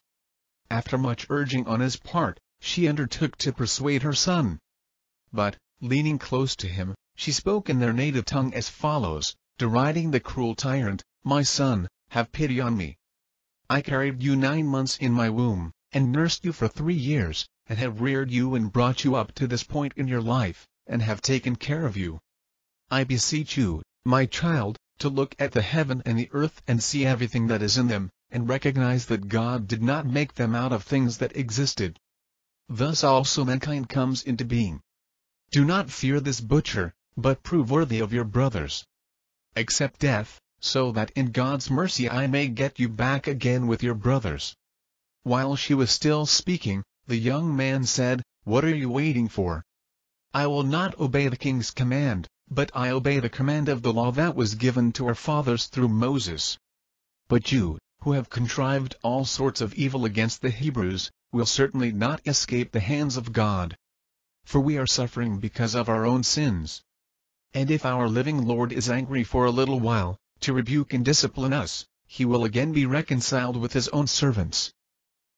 After much urging on his part, she undertook to persuade her son. But, leaning close to him, she spoke in their native tongue as follows, deriding the cruel tyrant, My son, have pity on me. I carried you nine months in my womb, and nursed you for three years, and have reared you and brought you up to this point in your life, and have taken care of you. I beseech you, my child, to look at the heaven and the earth and see everything that is in them, and recognize that God did not make them out of things that existed. Thus also mankind comes into being. Do not fear this butcher, but prove worthy of your brothers. Accept death, so that in God's mercy I may get you back again with your brothers. While she was still speaking, the young man said, What are you waiting for? I will not obey the king's command, but I obey the command of the law that was given to our fathers through Moses. But you, who have contrived all sorts of evil against the Hebrews, will certainly not escape the hands of God. For we are suffering because of our own sins. And if our living Lord is angry for a little while, to rebuke and discipline us, he will again be reconciled with his own servants.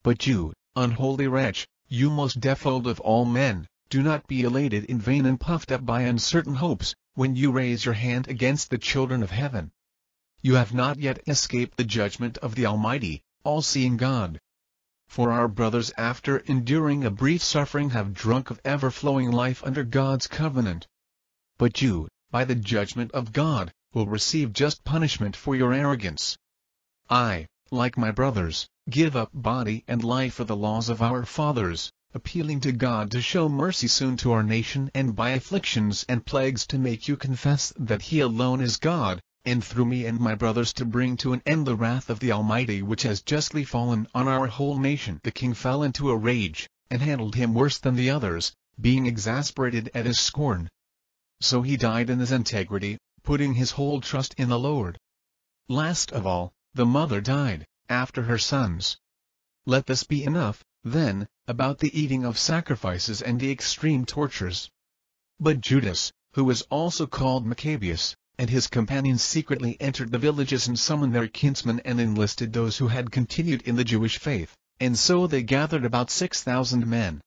But you, unholy wretch, you most defiled of all men, do not be elated in vain and puffed up by uncertain hopes, when you raise your hand against the children of heaven. You have not yet escaped the judgment of the Almighty, all-seeing God. for our brothers after enduring a brief suffering have drunk of ever-flowing life under God's covenant. But you, by the judgment of God, will receive just punishment for your arrogance. I, like my brothers, give up body and life for the laws of our fathers, appealing to God to show mercy soon to our nation and by afflictions and plagues to make you confess that He alone is God, and through me and my brothers to bring to an end the wrath of the Almighty which has justly fallen on our whole nation. The king fell into a rage, and handled him worse than the others, being exasperated at his scorn. So he died in his integrity, putting his whole trust in the Lord. Last of all, the mother died, after her sons. Let this be enough, then, about the eating of sacrifices and the extreme tortures. But Judas, who was also called Maccabeus, and his companions secretly entered the villages and summoned their kinsmen and enlisted those who had continued in the Jewish faith, and so they gathered about six thousand men.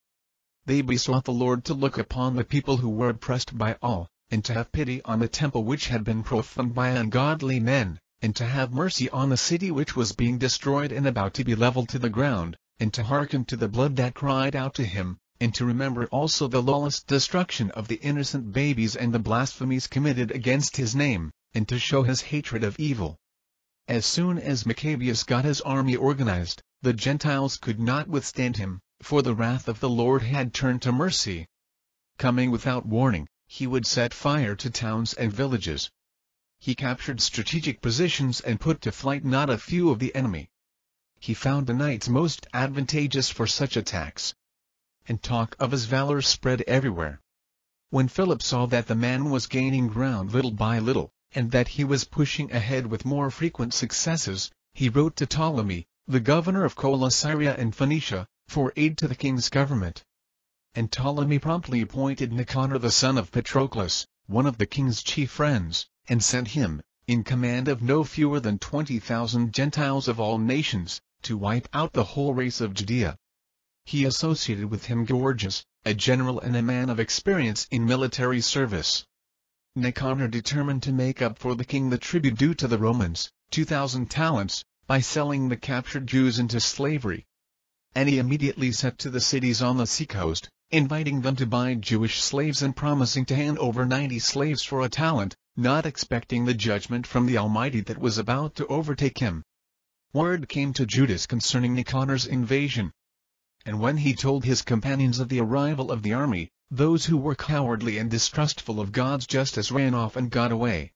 They besought the Lord to look upon the people who were oppressed by all, and to have pity on the temple which had been profaned by ungodly men, and to have mercy on the city which was being destroyed and about to be leveled to the ground, and to hearken to the blood that cried out to him, and to remember also the lawless destruction of the innocent babies and the blasphemies committed against his name, and to show his hatred of evil. As soon as Maccabeus got his army organized, the Gentiles could not withstand him, for the wrath of the Lord had turned to mercy. Coming without warning, he would set fire to towns and villages. He captured strategic positions and put to flight not a few of the enemy. He found the nights most advantageous for such attacks, and talk of his valor spread everywhere. When Philip saw that the man was gaining ground little by little, and that he was pushing ahead with more frequent successes, he wrote to Ptolemy, the governor of Coele and Phoenicia, for aid to the king's government. And Ptolemy promptly appointed Nicanor the son of Patroclus, one of the king's chief friends, and sent him, in command of no fewer than twenty thousand Gentiles of all nations, to wipe out the whole race of Judea. He associated with him Gorgias, a general and a man of experience in military service. Nicanor determined to make up for the king the tribute due to the Romans, 2,000 talents, by selling the captured Jews into slavery. And he immediately set to the cities on the seacoast, inviting them to buy Jewish slaves and promising to hand over 90 slaves for a talent, not expecting the judgment from the Almighty that was about to overtake him. Word came to Judas concerning Nicanor's invasion, and when he told his companions of the arrival of the army, those who were cowardly and distrustful of God's justice ran off and got away.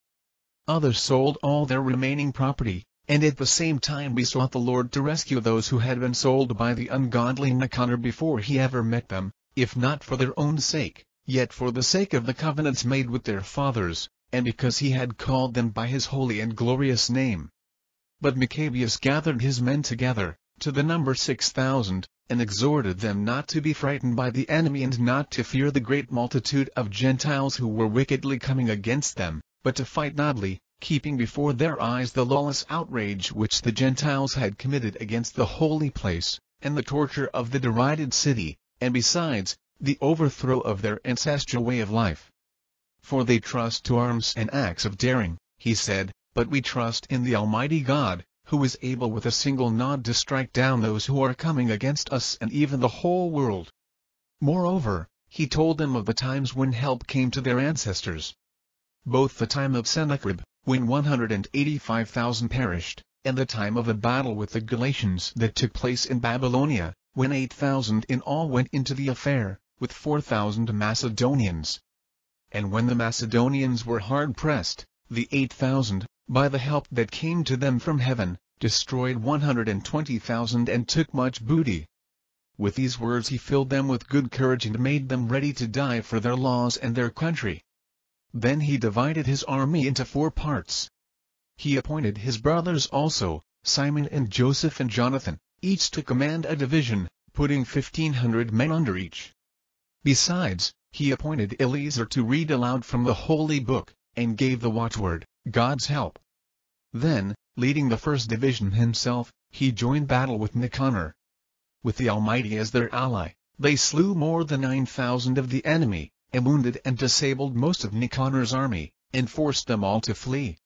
Others sold all their remaining property, and at the same time besought the Lord to rescue those who had been sold by the ungodly Nicanor before he ever met them, if not for their own sake, yet for the sake of the covenants made with their fathers, and because he had called them by his holy and glorious name. But Maccabeus gathered his men together, to the number six thousand, and exhorted them not to be frightened by the enemy and not to fear the great multitude of Gentiles who were wickedly coming against them, but to fight nobly, keeping before their eyes the lawless outrage which the Gentiles had committed against the holy place, and the torture of the derided city, and besides, the overthrow of their ancestral way of life. For they trust to arms and acts of daring, he said, but we trust in the Almighty God, who is able with a single nod to strike down those who are coming against us and even the whole world. Moreover, he told them of the times when help came to their ancestors. Both the time of Sennacherib, when 185,000 perished, and the time of a battle with the Galatians that took place in Babylonia, when 8,000 in all went into the affair, with 4,000 Macedonians. And when the Macedonians were hard pressed, the 8,000, by the help that came to them from heaven, destroyed 120,000 and took much booty. With these words he filled them with good courage and made them ready to die for their laws and their country. Then he divided his army into four parts. He appointed his brothers also, Simon and Joseph and Jonathan, each to command a division, putting fifteen hundred men under each. Besides, he appointed Eleazar to read aloud from the holy book, and gave the watchword, God's help. Then, leading the first division himself, he joined battle with Nicanor. With the Almighty as their ally, they slew more than 9,000 of the enemy, and wounded and disabled most of Nicanor's army, and forced them all to flee.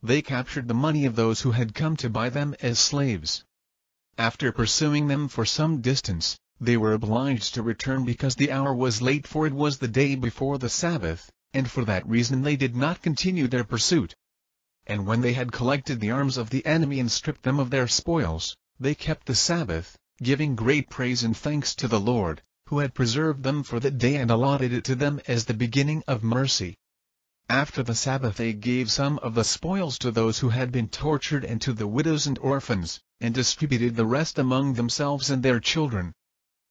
They captured the money of those who had come to buy them as slaves. After pursuing them for some distance, they were obliged to return because the hour was late for it was the day before the Sabbath, and for that reason they did not continue their pursuit. And when they had collected the arms of the enemy and stripped them of their spoils, they kept the Sabbath, giving great praise and thanks to the Lord, who had preserved them for the day and allotted it to them as the beginning of mercy. After the Sabbath they gave some of the spoils to those who had been tortured and to the widows and orphans, and distributed the rest among themselves and their children.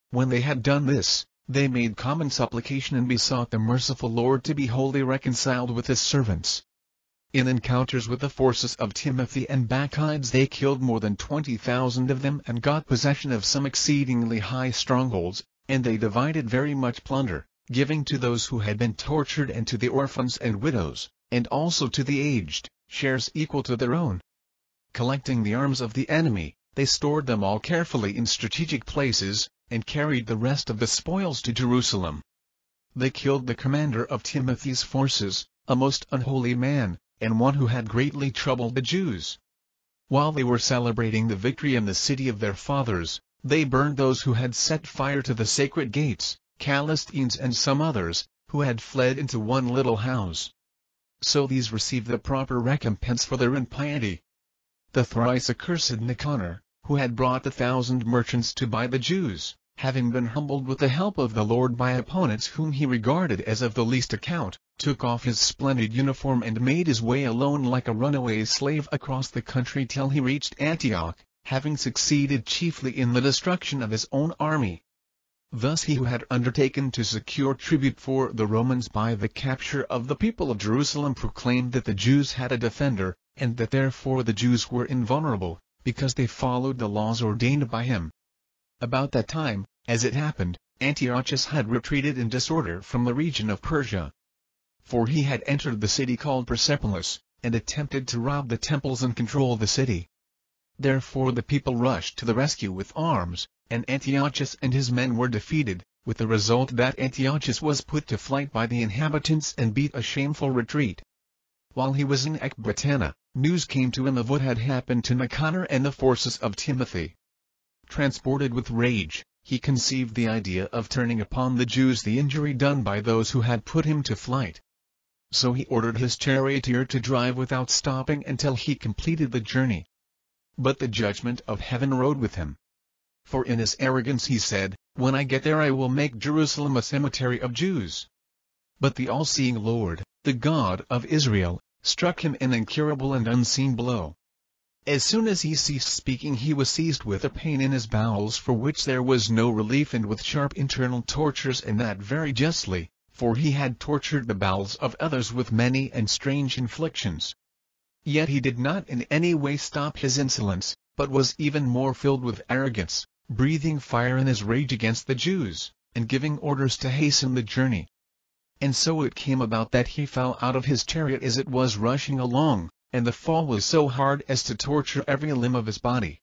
When they had done this, they made common supplication and besought the merciful Lord to be wholly reconciled with his servants. In encounters with the forces of Timothy and Bacchides they killed more than 20,000 of them and got possession of some exceedingly high strongholds, and they divided very much plunder, giving to those who had been tortured and to the orphans and widows, and also to the aged, shares equal to their own. Collecting the arms of the enemy, they stored them all carefully in strategic places, and carried the rest of the spoils to Jerusalem. They killed the commander of Timothy's forces, a most unholy man, and one who had greatly troubled the Jews. While they were celebrating the victory in the city of their fathers, they burned those who had set fire to the sacred gates, Callisthenes and some others, who had fled into one little house. So these received the proper recompense for their impiety. The thrice accursed Nicanor, who had brought the thousand merchants to buy the Jews, having been humbled with the help of the Lord by opponents whom he regarded as of the least account, took off his splendid uniform and made his way alone like a runaway slave across the country till he reached Antioch, having succeeded chiefly in the destruction of his own army. Thus he who had undertaken to secure tribute for the Romans by the capture of the people of Jerusalem proclaimed that the Jews had a defender, and that therefore the Jews were invulnerable, because they followed the laws ordained by him. About that time, as it happened, Antiochus had retreated in disorder from the region of Persia, for he had entered the city called Persepolis, and attempted to rob the temples and control the city. Therefore the people rushed to the rescue with arms, and Antiochus and his men were defeated, with the result that Antiochus was put to flight by the inhabitants and beat a shameful retreat. While he was in Ecbatana, news came to him of what had happened to Nicanor and the forces of Timothy. Transported with rage, he conceived the idea of turning upon the Jews the injury done by those who had put him to flight so he ordered his charioteer to drive without stopping until he completed the journey. But the judgment of heaven rode with him. For in his arrogance he said, When I get there I will make Jerusalem a cemetery of Jews. But the all-seeing Lord, the God of Israel, struck him an incurable and unseen blow. As soon as he ceased speaking he was seized with a pain in his bowels for which there was no relief and with sharp internal tortures and that very justly, for he had tortured the bowels of others with many and strange inflictions. Yet he did not in any way stop his insolence, but was even more filled with arrogance, breathing fire in his rage against the Jews, and giving orders to hasten the journey. And so it came about that he fell out of his chariot as it was rushing along, and the fall was so hard as to torture every limb of his body.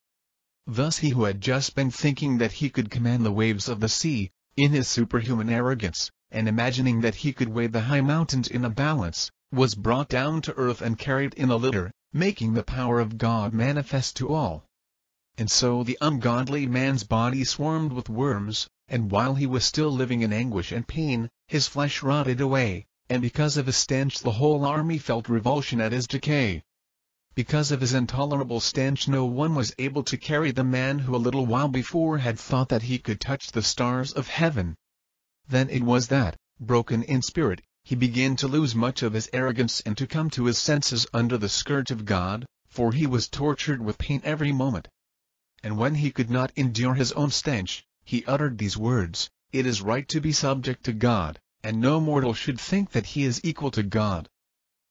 Thus he who had just been thinking that he could command the waves of the sea, in his superhuman arrogance, and imagining that he could weigh the high mountains in a balance, was brought down to earth and carried in a litter, making the power of God manifest to all. And so the ungodly man's body swarmed with worms, and while he was still living in anguish and pain, his flesh rotted away, and because of his stench the whole army felt revulsion at his decay. Because of his intolerable stench no one was able to carry the man who a little while before had thought that he could touch the stars of heaven. Then it was that, broken in spirit, he began to lose much of his arrogance and to come to his senses under the scourge of God, for he was tortured with pain every moment. And when he could not endure his own stench, he uttered these words, It is right to be subject to God, and no mortal should think that he is equal to God.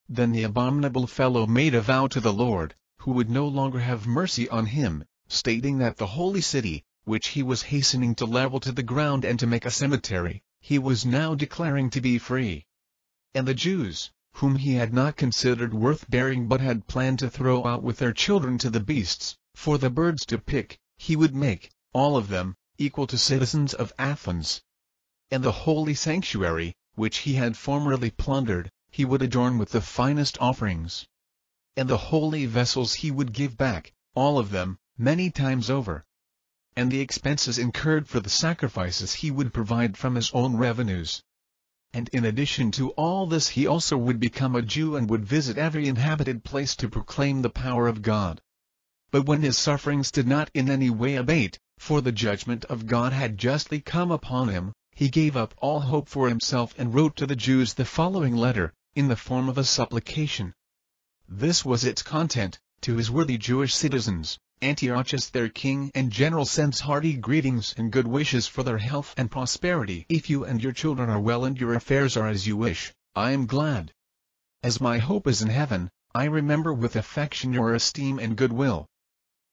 Then the abominable fellow made a vow to the Lord, who would no longer have mercy on him, stating that the holy city, which he was hastening to level to the ground and to make a cemetery, he was now declaring to be free. And the Jews, whom he had not considered worth bearing but had planned to throw out with their children to the beasts, for the birds to pick, he would make, all of them, equal to citizens of Athens. And the holy sanctuary, which he had formerly plundered, he would adorn with the finest offerings. And the holy vessels he would give back, all of them, many times over. and the expenses incurred for the sacrifices he would provide from his own revenues. And in addition to all this he also would become a Jew and would visit every inhabited place to proclaim the power of God. But when his sufferings did not in any way abate, for the judgment of God had justly come upon him, he gave up all hope for himself and wrote to the Jews the following letter, in the form of a supplication. This was its content, to his worthy Jewish citizens, Antiochus their king and general sends hearty greetings and good wishes for their health and prosperity. If you and your children are well and your affairs are as you wish, I am glad. As my hope is in heaven, I remember with affection your esteem and goodwill.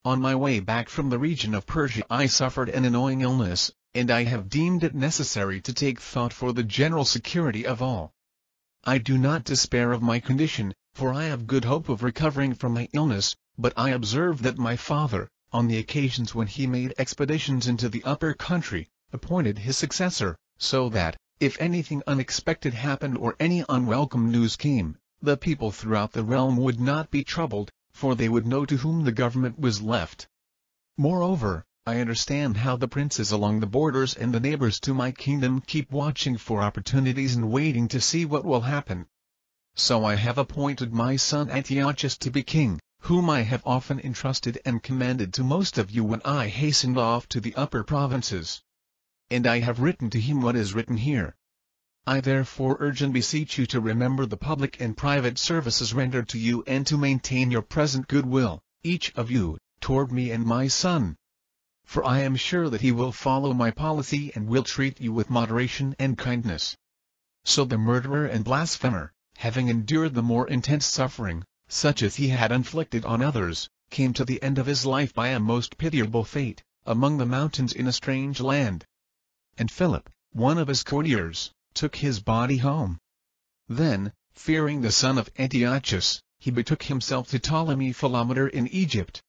On my way back from the region of Persia I suffered an annoying illness, and I have deemed it necessary to take thought for the general security of all. I do not despair of my condition, for I have good hope of recovering from my illness, but I observe that my father, on the occasions when he made expeditions into the upper country, appointed his successor, so that, if anything unexpected happened or any unwelcome news came, the people throughout the realm would not be troubled, for they would know to whom the government was left. Moreover, I understand how the princes along the borders and the neighbors to my kingdom keep watching for opportunities and waiting to see what will happen. So I have appointed my son Antiochus to be king, whom I have often entrusted and commended to most of you when I hastened off to the upper provinces. And I have written to him what is written here. I therefore urge and beseech you to remember the public and private services rendered to you and to maintain your present goodwill, each of you, toward me and my son. For I am sure that he will follow my policy and will treat you with moderation and kindness. So the murderer and blasphemer, having endured the more intense suffering, such as he had inflicted on others, came to the end of his life by a most pitiable fate, among the mountains in a strange land. And Philip, one of his courtiers, took his body home. Then, fearing the son of Antiochus, he betook himself to Ptolemy Philometor in Egypt.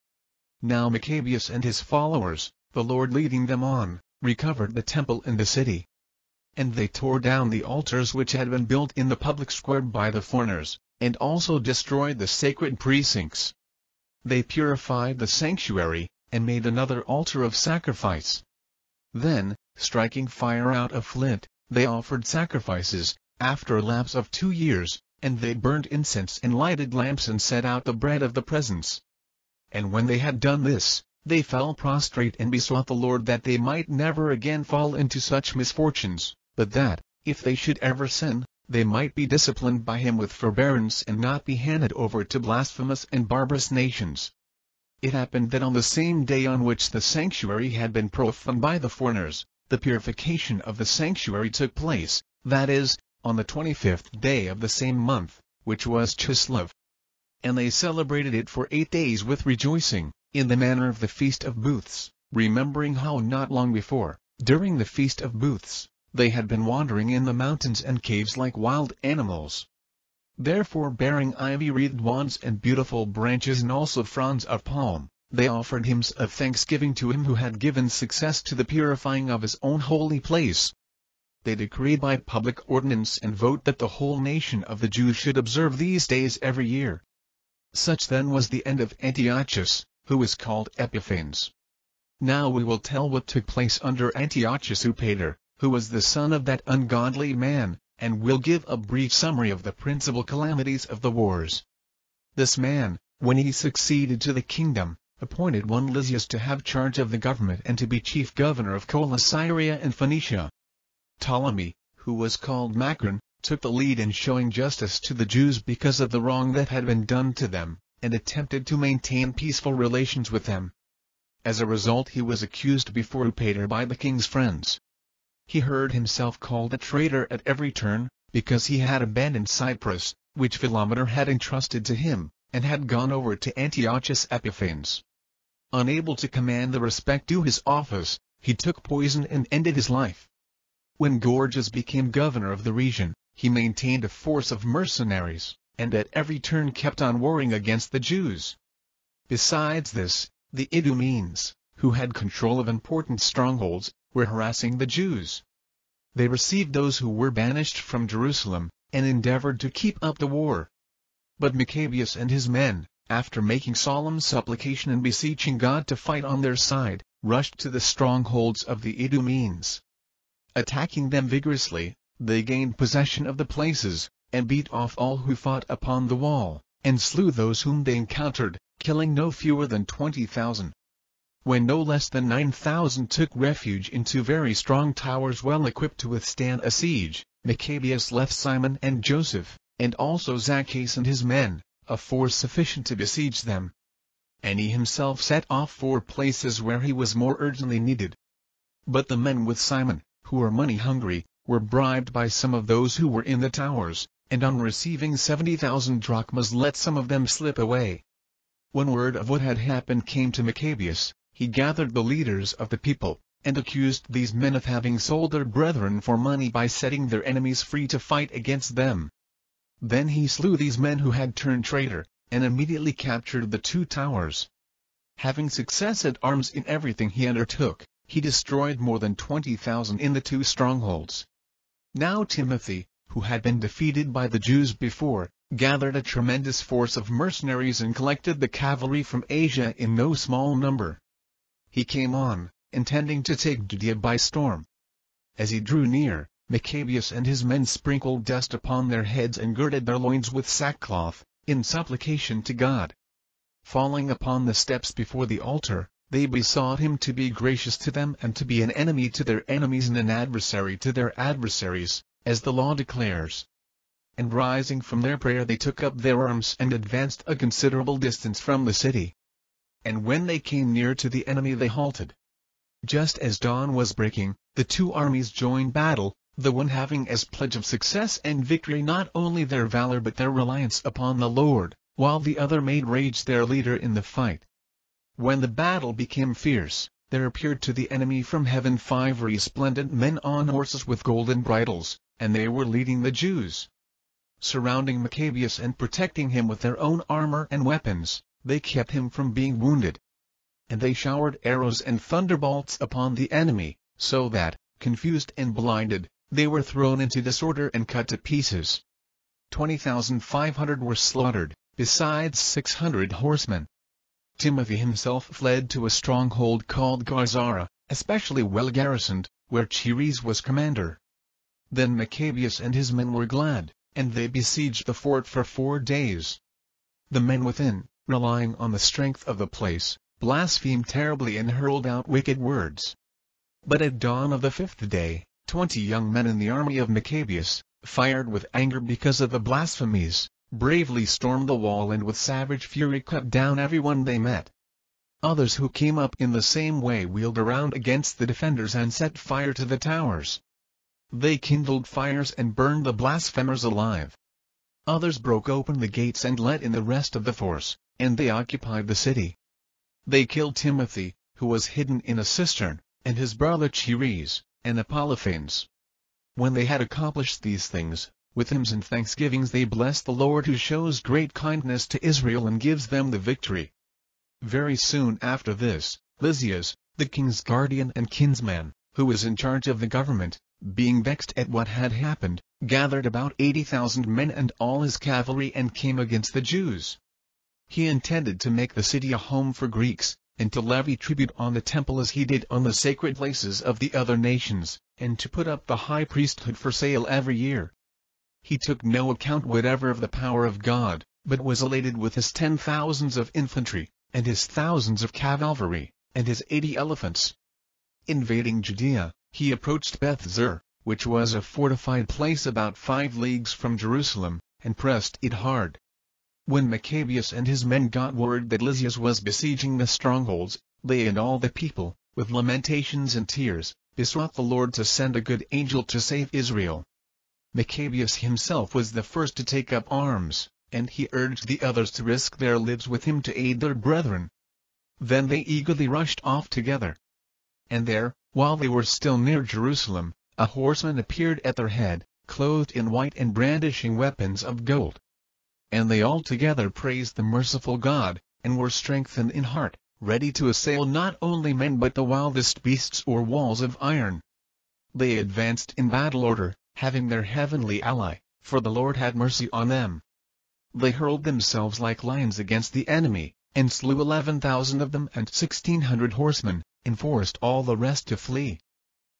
Now Maccabeus and his followers, the Lord leading them on, recovered the temple and the city. And they tore down the altars which had been built in the public square by the foreigners, and also destroyed the sacred precincts. They purified the sanctuary, and made another altar of sacrifice. Then, striking fire out of flint, they offered sacrifices, after a lapse of two years, and they burnt incense and lighted lamps and set out the bread of the presence. And when they had done this, they fell prostrate and besought the Lord that they might never again fall into such misfortunes, but that, if they should ever sin, they might be disciplined by him with forbearance and not be handed over to blasphemous and barbarous nations. It happened that on the same day on which the sanctuary had been profaned by the foreigners, the purification of the sanctuary took place, that is, on the 25th day of the same month, which was Chislev. And they celebrated it for eight days with rejoicing, in the manner of the Feast of Booths, remembering how not long before, during the Feast of Booths, they had been wandering in the mountains and caves like wild animals. Therefore bearing ivy-wreathed wands and beautiful branches and also fronds of palm, they offered hymns of thanksgiving to him who had given success to the purifying of his own holy place. They decreed by public ordinance and vote that the whole nation of the Jews should observe these days every year. Such then was the end of Antiochus, who was called Epiphanes. Now we will tell what took place under Antiochus Eupator, who was the son of that ungodly man, and will give a brief summary of the principal calamities of the wars. This man, when he succeeded to the kingdom, appointed one Lysias to have charge of the government and to be chief governor of Coele and Phoenicia. Ptolemy, who was called Macron, took the lead in showing justice to the Jews because of the wrong that had been done to them, and attempted to maintain peaceful relations with them. As a result he was accused before Eupator by the king's friends. He heard himself called a traitor at every turn, because he had abandoned Cyprus, which Philometor had entrusted to him, and had gone over to Antiochus Epiphanes. Unable to command the respect due his office, he took poison and ended his life. When Gorgias became governor of the region, he maintained a force of mercenaries, and at every turn kept on warring against the Jews. Besides this, the Idumeans, who had control of important strongholds, were harassing the Jews. They received those who were banished from Jerusalem, and endeavored to keep up the war. But Maccabeus and his men, after making solemn supplication and beseeching God to fight on their side, rushed to the strongholds of the Idumeans. Attacking them vigorously, they gained possession of the places, and beat off all who fought upon the wall, and slew those whom they encountered, killing no fewer than twenty thousand. When no less than nine thousand took refuge in two very strong towers well equipped to withstand a siege, Maccabeus left Simon and Joseph, and also Zacchaeus and his men, a force sufficient to besiege them. And he himself set off for places where he was more urgently needed. But the men with Simon, who were money hungry, were bribed by some of those who were in the towers, and on receiving 70,000 drachmas let some of them slip away. When word of what had happened came to Maccabeus, he gathered the leaders of the people, and accused these men of having sold their brethren for money by setting their enemies free to fight against them. Then he slew these men who had turned traitor, and immediately captured the two towers. Having success at arms in everything he undertook, he destroyed more than 20,000 in the two strongholds. Now Timothy, who had been defeated by the Jews before, gathered a tremendous force of mercenaries and collected the cavalry from Asia in no small number. He came on, intending to take Judea by storm. As he drew near, Maccabeus and his men sprinkled dust upon their heads and girded their loins with sackcloth, in supplication to God. Falling upon the steps before the altar, they besought him to be gracious to them and to be an enemy to their enemies and an adversary to their adversaries, as the law declares. And rising from their prayer they took up their arms and advanced a considerable distance from the city. And when they came near to the enemy they halted. Just as dawn was breaking, the two armies joined battle, the one having as pledge of success and victory not only their valor but their reliance upon the Lord, while the other made rage their leader in the fight. When the battle became fierce, there appeared to the enemy from heaven five resplendent men on horses with golden bridles, and they were leading the Jews. Surrounding Maccabeus and protecting him with their own armor and weapons, they kept him from being wounded. And they showered arrows and thunderbolts upon the enemy, so that, confused and blinded, they were thrown into disorder and cut to pieces. 20,500 were slaughtered, besides 600 horsemen. Timothy himself fled to a stronghold called Gazara, especially well garrisoned, where Chaereas was commander. Then Maccabeus and his men were glad, and they besieged the fort for four days. The men within, relying on the strength of the place, blasphemed terribly and hurled out wicked words. But at dawn of the fifth day, twenty young men in the army of Maccabeus, fired with anger because of the blasphemies, bravely stormed the wall and with savage fury cut down everyone they met. Others who came up in the same way wheeled around against the defenders and set fire to the towers. They kindled fires and burned the blasphemers alive. Others broke open the gates and let in the rest of the force, and they occupied the city. They killed Timothy, who was hidden in a cistern, and his brother Chaereas, and Apollophanes. When they had accomplished these things, with hymns and thanksgivings they blessed the Lord who shows great kindness to Israel and gives them the victory. Very soon after this, Lysias, the king's guardian and kinsman, who was in charge of the government, being vexed at what had happened, gathered about 80,000 men and all his cavalry and came against the Jews. He intended to make the city a home for Greeks, and to levy tribute on the temple as he did on the sacred places of the other nations, and to put up the high priesthood for sale every year. He took no account whatever of the power of God, but was elated with his ten thousands of infantry, and his thousands of cavalry, and his eighty elephants. Invading Judea, he approached Beth-zur, which was a fortified place about five leagues from Jerusalem, and pressed it hard. When Maccabeus and his men got word that Lysias was besieging the strongholds, they and all the people, with lamentations and tears, besought the Lord to send a good angel to save Israel. Maccabeus himself was the first to take up arms, and he urged the others to risk their lives with him to aid their brethren. Then they eagerly rushed off together. And there, while they were still near Jerusalem, a horseman appeared at their head, clothed in white and brandishing weapons of gold. And they all together praised the merciful God, and were strengthened in heart, ready to assail not only men but the wildest beasts or walls of iron. They advanced in battle order, having their heavenly ally, for the Lord had mercy on them. They hurled themselves like lions against the enemy, and slew eleven thousand of them and sixteen hundred horsemen, and forced all the rest to flee.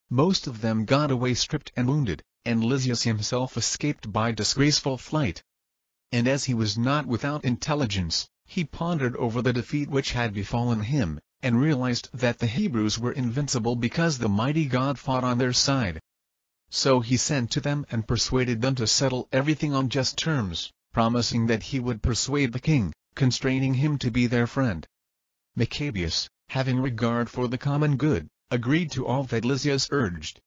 Most of them got away stripped and wounded, and Lysias himself escaped by disgraceful flight. And as he was not without intelligence, he pondered over the defeat which had befallen him, and realized that the Hebrews were invincible because the mighty God fought on their side. So he sent to them and persuaded them to settle everything on just terms, promising that he would persuade the king, constraining him to be their friend. Maccabeus, having regard for the common good, agreed to all that Lysias urged.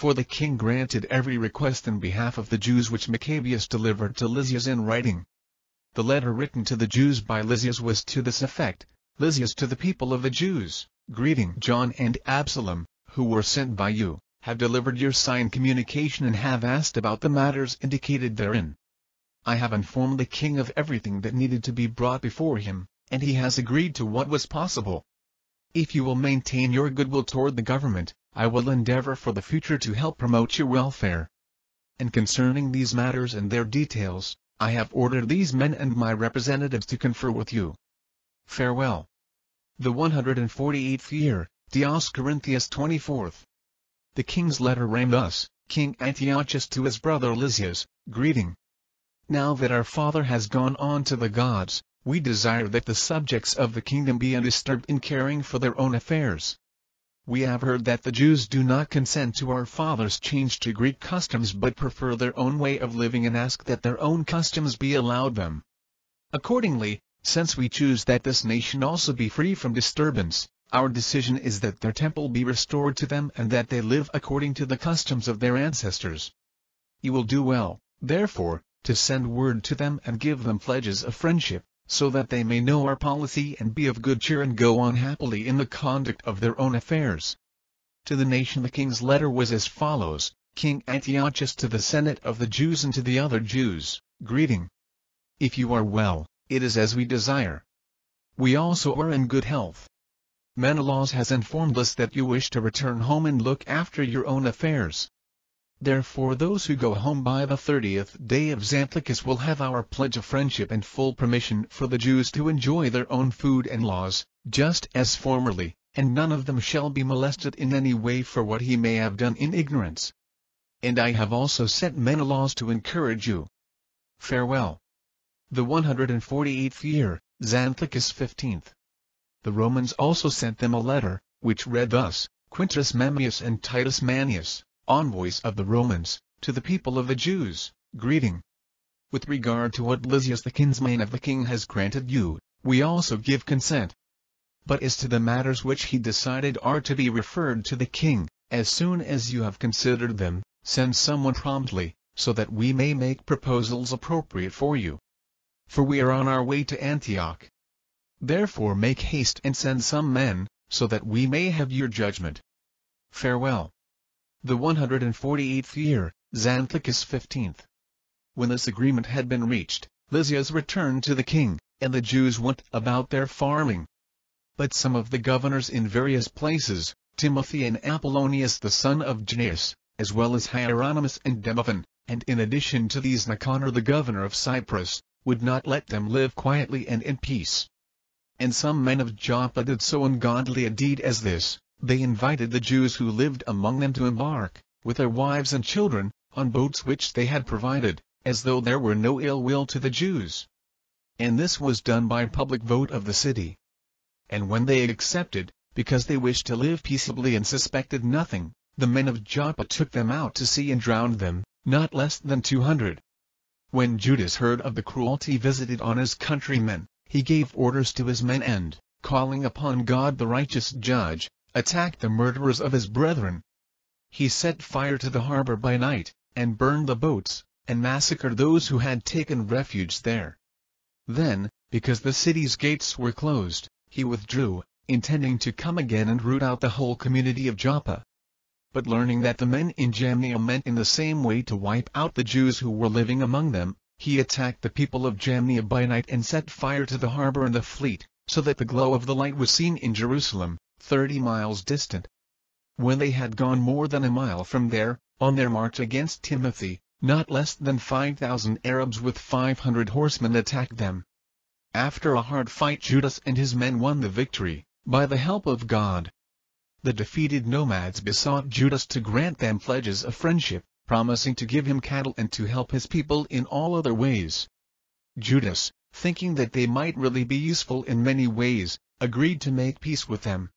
For the king granted every request in behalf of the Jews which Maccabeus delivered to Lysias in writing. The letter written to the Jews by Lysias was to this effect, Lysias to the people of the Jews, greeting John and Absalom, who were sent by you, have delivered your signed communication and have asked about the matters indicated therein. I have informed the king of everything that needed to be brought before him, and he has agreed to what was possible. If you will maintain your goodwill toward the government, I will endeavor for the future to help promote your welfare. And concerning these matters and their details, I have ordered these men and my representatives to confer with you. Farewell. The 148th year, Dioscorinthius 24th. The king's letter ran thus, King Antiochus to his brother Lysias, greeting. Now that our father has gone on to the gods, we desire that the subjects of the kingdom be undisturbed in caring for their own affairs. We have heard that the Jews do not consent to our father's change to Greek customs but prefer their own way of living and ask that their own customs be allowed them. Accordingly, since we choose that this nation also be free from disturbance, our decision is that their temple be restored to them and that they live according to the customs of their ancestors. You will do well, therefore, to send word to them and give them pledges of friendship, so that they may know our policy and be of good cheer and go on happily in the conduct of their own affairs. To the nation the king's letter was as follows, King Antiochus to the Senate of the Jews and to the other Jews, greeting. If you are well, it is as we desire. We also are in good health. Menelaus has informed us that you wish to return home and look after your own affairs. Therefore those who go home by the thirtieth day of Xanthicus will have our pledge of friendship and full permission for the Jews to enjoy their own food and laws, just as formerly, and none of them shall be molested in any way for what he may have done in ignorance. And I have also set sent Menelaus to encourage you. Farewell. The 148th year, Xanthicus 15th. The Romans also sent them a letter, which read thus, Quintus Memmius and Titus Manlius, envoys of the Romans, to the people of the Jews, greeting. With regard to what Lysias the kinsman of the king has granted you, we also give consent. But as to the matters which he decided are to be referred to the king, as soon as you have considered them, send someone promptly, so that we may make proposals appropriate for you. For we are on our way to Antioch. Therefore make haste and send some men, so that we may have your judgment. Farewell. The 148th year, Xanthicus 15th. When this agreement had been reached, Lysias returned to the king, and the Jews went about their farming. But some of the governors in various places, Timothy and Apollonius the son of Gennaeus, as well as Hieronymus and Demophon, and in addition to these Nicanor the governor of Cyprus, would not let them live quietly and in peace. And some men of Joppa did so ungodly a deed as this, they invited the Jews who lived among them to embark, with their wives and children, on boats which they had provided, as though there were no ill will to the Jews. And this was done by public vote of the city. And when they accepted, because they wished to live peaceably and suspected nothing, the men of Joppa took them out to sea and drowned them, not less than two hundred. When Judas heard of the cruelty visited on his countrymen, he gave orders to his men and, calling upon God the righteous judge, attacked the murderers of his brethren. He set fire to the harbor by night, and burned the boats, and massacred those who had taken refuge there. Then, because the city's gates were closed, he withdrew, intending to come again and root out the whole community of Joppa. But learning that the men in Jamnia meant in the same way to wipe out the Jews who were living among them, he attacked the people of Jamnia by night and set fire to the harbor and the fleet, so that the glow of the light was seen in Jerusalem, thirty miles distant. When they had gone more than a mile from there, on their march against Timothy, not less than five thousand Arabs with five hundred horsemen attacked them. After a hard fight Judas and his men won the victory, by the help of God. the defeated nomads besought Judas to grant them pledges of friendship, promising to give him cattle and to help his people in all other ways. Judas, thinking that they might really be useful in many ways, agreed to make peace with them.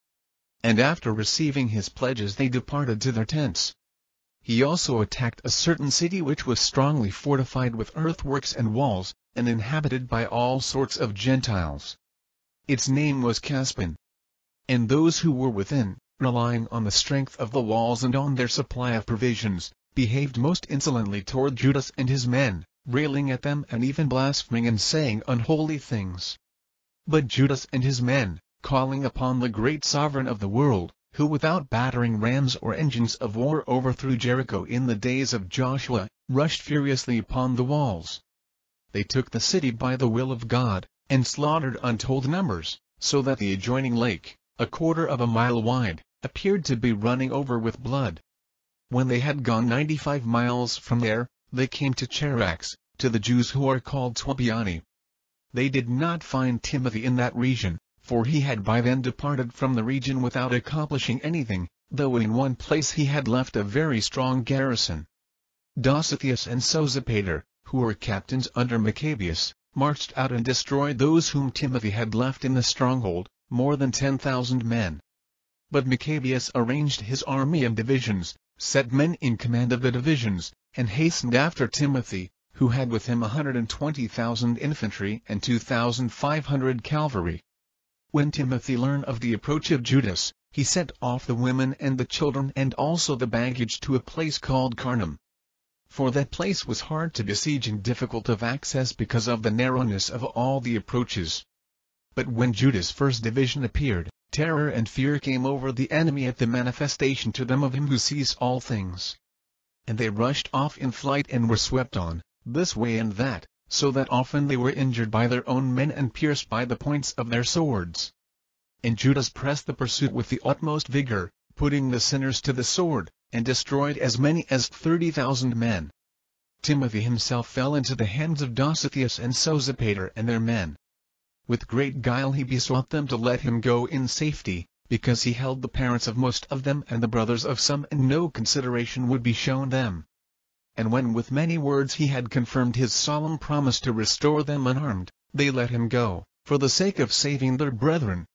And after receiving his pledges they departed to their tents. He also attacked a certain city which was strongly fortified with earthworks and walls, and inhabited by all sorts of Gentiles. Its name was Caspin. And those who were within, relying on the strength of the walls and on their supply of provisions, behaved most insolently toward Judas and his men, railing at them and even blaspheming and saying unholy things. But Judas and his men, calling upon the great sovereign of the world, who without battering rams or engines of war overthrew Jericho in the days of Joshua, rushed furiously upon the walls. They took the city by the will of God, and slaughtered untold numbers, so that the adjoining lake, a quarter of a mile wide, appeared to be running over with blood. When they had gone ninety-five miles from there, they came to Charax, to the Jews who are called Toubiani. They did not find Timothy in that region, for he had by then departed from the region without accomplishing anything, though in one place he had left a very strong garrison. Dositheus and Sosipater, who were captains under Maccabeus, marched out and destroyed those whom Timothy had left in the stronghold, more than ten thousand men. But Maccabeus arranged his army in divisions, set men in command of the divisions, and hastened after Timothy, who had with him a hundred and twenty thousand infantry and two thousand five hundred cavalry. When Timothy learned of the approach of Judas, he sent off the women and the children and also the baggage to a place called Carnaim. For that place was hard to besiege and difficult of access because of the narrowness of all the approaches. But when Judas' first division appeared, terror and fear came over the enemy at the manifestation to them of him who sees all things. And they rushed off in flight and were swept on, this way and that, so that often they were injured by their own men and pierced by the points of their swords. And Judas pressed the pursuit with the utmost vigor, putting the sinners to the sword, and destroyed as many as thirty thousand men. Timothy himself fell into the hands of Dositheus and Sosipater and their men. With great guile he besought them to let him go in safety, because he held the parents of most of them and the brothers of some and no consideration would be shown them. And when with many words he had confirmed his solemn promise to restore them unharmed, they let him go, for the sake of saving their brethren.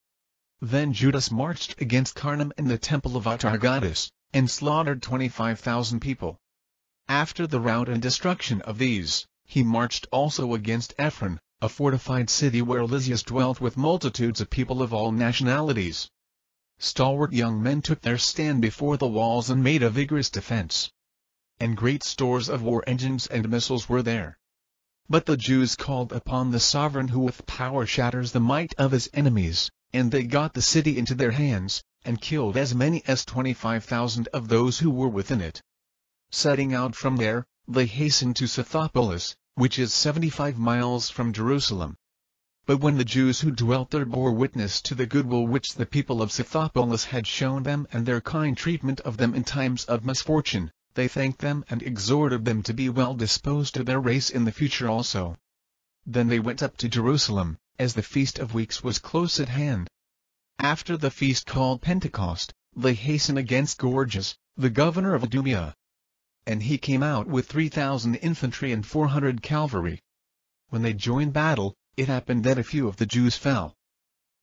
Then Judas marched against Carnaim and the temple of Atargatis, and slaughtered twenty-five thousand people. After the rout and destruction of these, he marched also against Ephron, a fortified city where Lysias dwelt with multitudes of people of all nationalities. Stalwart young men took their stand before the walls and made a vigorous defense. And great stores of war engines and missiles were there. But the Jews called upon the sovereign who with power shatters the might of his enemies, and they got the city into their hands, and killed as many as twenty-five thousand of those who were within it. Setting out from there, they hastened to Scythopolis, which is seventy-five miles from Jerusalem. But when the Jews who dwelt there bore witness to the goodwill which the people of Scythopolis had shown them and their kind treatment of them in times of misfortune, they thanked them and exhorted them to be well disposed to their race in the future also. Then they went up to Jerusalem, as the Feast of Weeks was close at hand. After the feast called Pentecost, they hastened against Gorgias, the governor of Idumea, and he came out with 3,000 infantry and 400 cavalry. When they joined battle, it happened that a few of the Jews fell.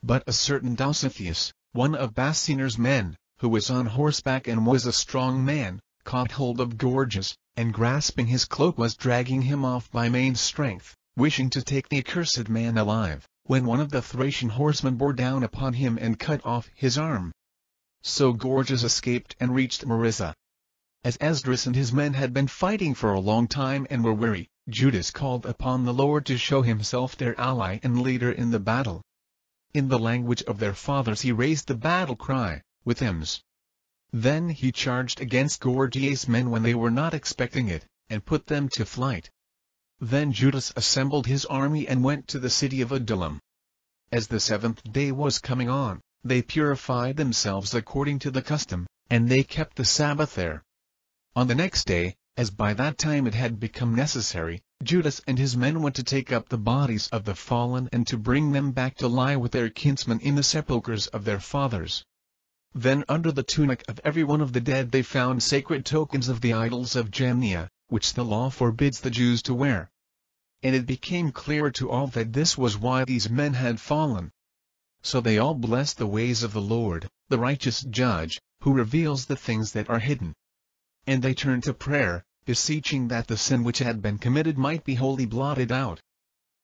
But a certain Dositheus, one of Bacenor's men, who was on horseback and was a strong man, caught hold of Gorgias, and grasping his cloak was dragging him off by main strength, wishing to take the accursed man alive, when one of the Thracian horsemen bore down upon him and cut off his arm. So Gorgias escaped and reached Marissa, as Esdris and his men had been fighting for a long time and were weary, Judas called upon the Lord to show himself their ally and leader in the battle. In the language of their fathers he raised the battle cry, with hymns. Then he charged against Gorgias' men when they were not expecting it, and put them to flight. Then Judas assembled his army and went to the city of Adullam. As the seventh day was coming on, they purified themselves according to the custom, and they kept the Sabbath there. On the next day, as by that time it had become necessary, Judas and his men went to take up the bodies of the fallen and to bring them back to lie with their kinsmen in the sepulchres of their fathers. Then under the tunic of every one of the dead they found sacred tokens of the idols of Jamnia, which the law forbids the Jews to wear. And it became clear to all that this was why these men had fallen. So they all blessed the ways of the Lord, the righteous judge, who reveals the things that are hidden. And they turned to prayer, beseeching that the sin which had been committed might be wholly blotted out.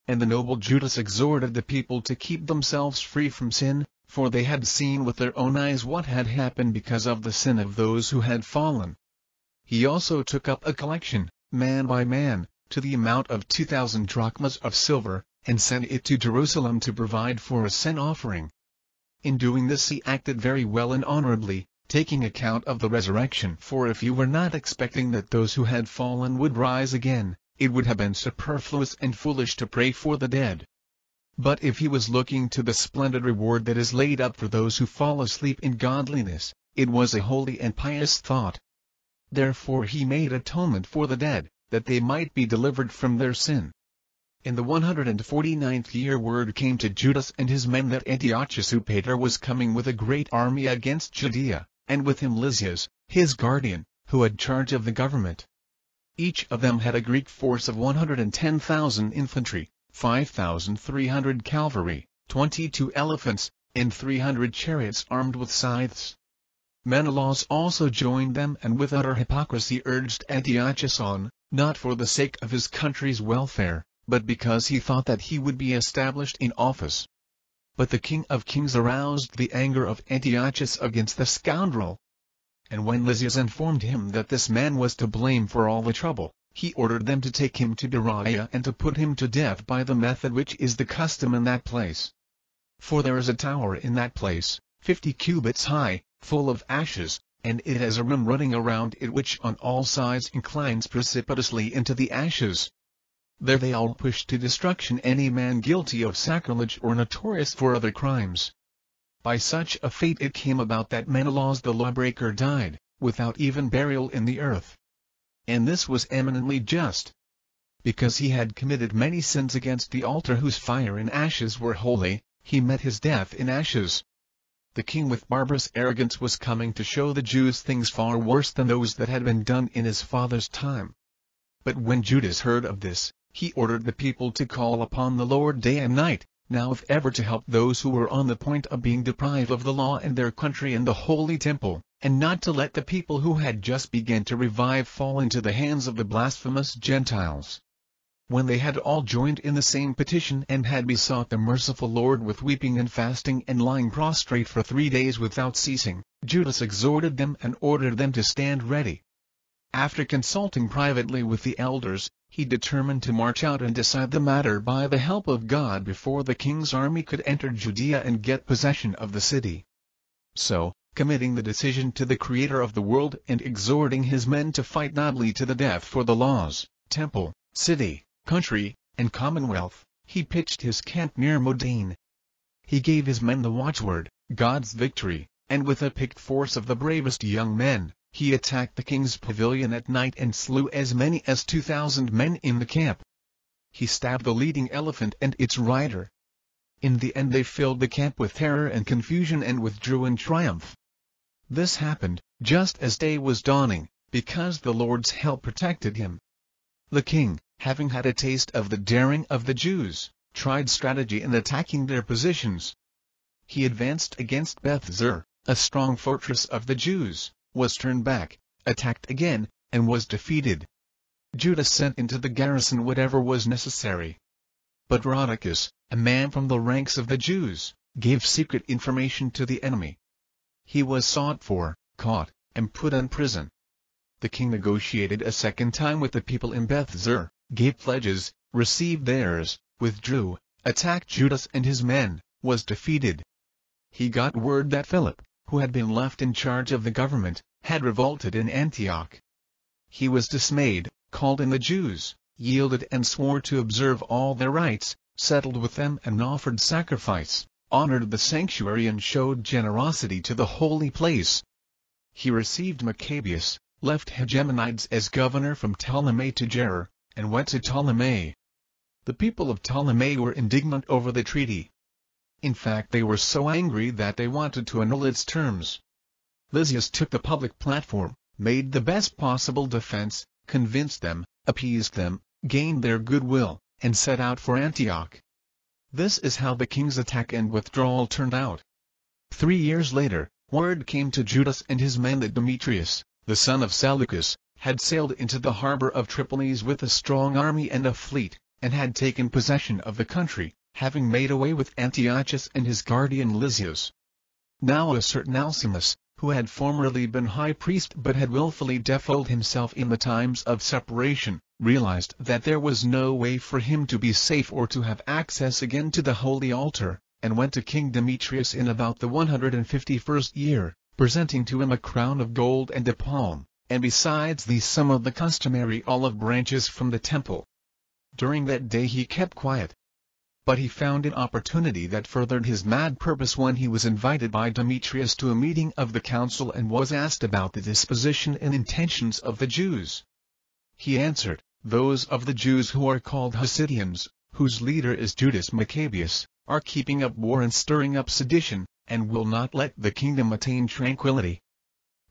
And the noble Judas exhorted the people to keep themselves free from sin, for they had seen with their own eyes what had happened because of the sin of those who had fallen. He also took up a collection, man by man, to the amount of two thousand drachmas of silver, and sent it to Jerusalem to provide for a sin offering. In doing this he acted very well and honorably, taking account of the resurrection. For if you were not expecting that those who had fallen would rise again, it would have been superfluous and foolish to pray for the dead. But if he was looking to the splendid reward that is laid up for those who fall asleep in godliness, it was a holy and pious thought. Therefore he made atonement for the dead, that they might be delivered from their sin. In the 149th year word came to Judas and his men that Antiochus Eupator was coming with a great army against Judea, and with him Lysias, his guardian, who had charge of the government. Each of them had a Greek force of 110,000 infantry, 5,300 cavalry, 22 elephants, and 300 chariots armed with scythes. Menelaus also joined them and with utter hypocrisy urged Antiochus on, not for the sake of his country's welfare, but because he thought that he would be established in office. But the king of kings aroused the anger of Antiochus against the scoundrel. And when Lysias informed him that this man was to blame for all the trouble, he ordered them to take him to Beroia and to put him to death by the method which is the custom in that place. For there is a tower in that place, fifty cubits high, full of ashes, and it has a rim running around it which on all sides inclines precipitously into the ashes. There they all pushed to destruction any man guilty of sacrilege or notorious for other crimes. By such a fate it came about that Menelaus the lawbreaker died, without even burial in the earth. And this was eminently just. Because he had committed many sins against the altar whose fire and ashes were holy, he met his death in ashes. The king with barbarous arrogance was coming to show the Jews things far worse than those that had been done in his father's time. But when Judas heard of this, he ordered the people to call upon the Lord day and night, now if ever to help those who were on the point of being deprived of the law and their country and the holy temple, and not to let the people who had just begun to revive fall into the hands of the blasphemous Gentiles. When they had all joined in the same petition and had besought the merciful Lord with weeping and fasting and lying prostrate for three days without ceasing, Judas exhorted them and ordered them to stand ready. After consulting privately with the elders, he determined to march out and decide the matter by the help of God before the king's army could enter Judea and get possession of the city. So, committing the decision to the Creator of the world and exhorting his men to fight nobly to the death for the laws, temple, city, country, and commonwealth, he pitched his camp near Modein. He gave his men the watchword, God's victory, and with a picked force of the bravest young men, he attacked the king's pavilion at night and slew as many as two thousand men in the camp. He stabbed the leading elephant and its rider. In the end they filled the camp with terror and confusion and withdrew in triumph. This happened, just as day was dawning, because the Lord's help protected him. The king, having had a taste of the daring of the Jews, tried strategy in attacking their positions. He advanced against Beth-zur, a strong fortress of the Jews, was turned back, attacked again, and was defeated. Judas sent into the garrison whatever was necessary. But Rhodocus, a man from the ranks of the Jews, gave secret information to the enemy. He was sought for, caught, and put in prison. The king negotiated a second time with the people in Beth-zur, gave pledges, received theirs, withdrew, attacked Judas and his men, was defeated. He got word that Philip, who had been left in charge of the government, had revolted in Antioch. He was dismayed, called in the Jews, yielded and swore to observe all their rites, settled with them and offered sacrifice honored the sanctuary and showed generosity to the holy place. He received Maccabeus, left Hegemonides as governor from Ptolemais to Gerar, and went to Ptolemais. The people of Ptolemais were indignant over the treaty. In fact they were so angry that they wanted to annul its terms. Lysias took the public platform, made the best possible defense, convinced them, appeased them, gained their goodwill, and set out for Antioch. This is how the king's attack and withdrawal turned out. Three years later, word came to Judas and his men that Demetrius, the son of Seleucus, had sailed into the harbor of Tripolis with a strong army and a fleet, and had taken possession of the country, having made away with Antiochus and his guardian Lysias. Now a certain Alcimus, who had formerly been high priest but had wilfully defiled himself in the times of separation, realized that there was no way for him to be safe or to have access again to the holy altar, and went to King Demetrius in about the 151st year, presenting to him a crown of gold and a palm, and besides these some of the customary olive branches from the temple. During that day he kept quiet, but he found an opportunity that furthered his mad purpose when he was invited by Demetrius to a meeting of the council and was asked about the disposition and intentions of the Jews. He answered, Those of the Jews who are called Hasideans, whose leader is Judas Maccabeus, are keeping up war and stirring up sedition, and will not let the kingdom attain tranquility.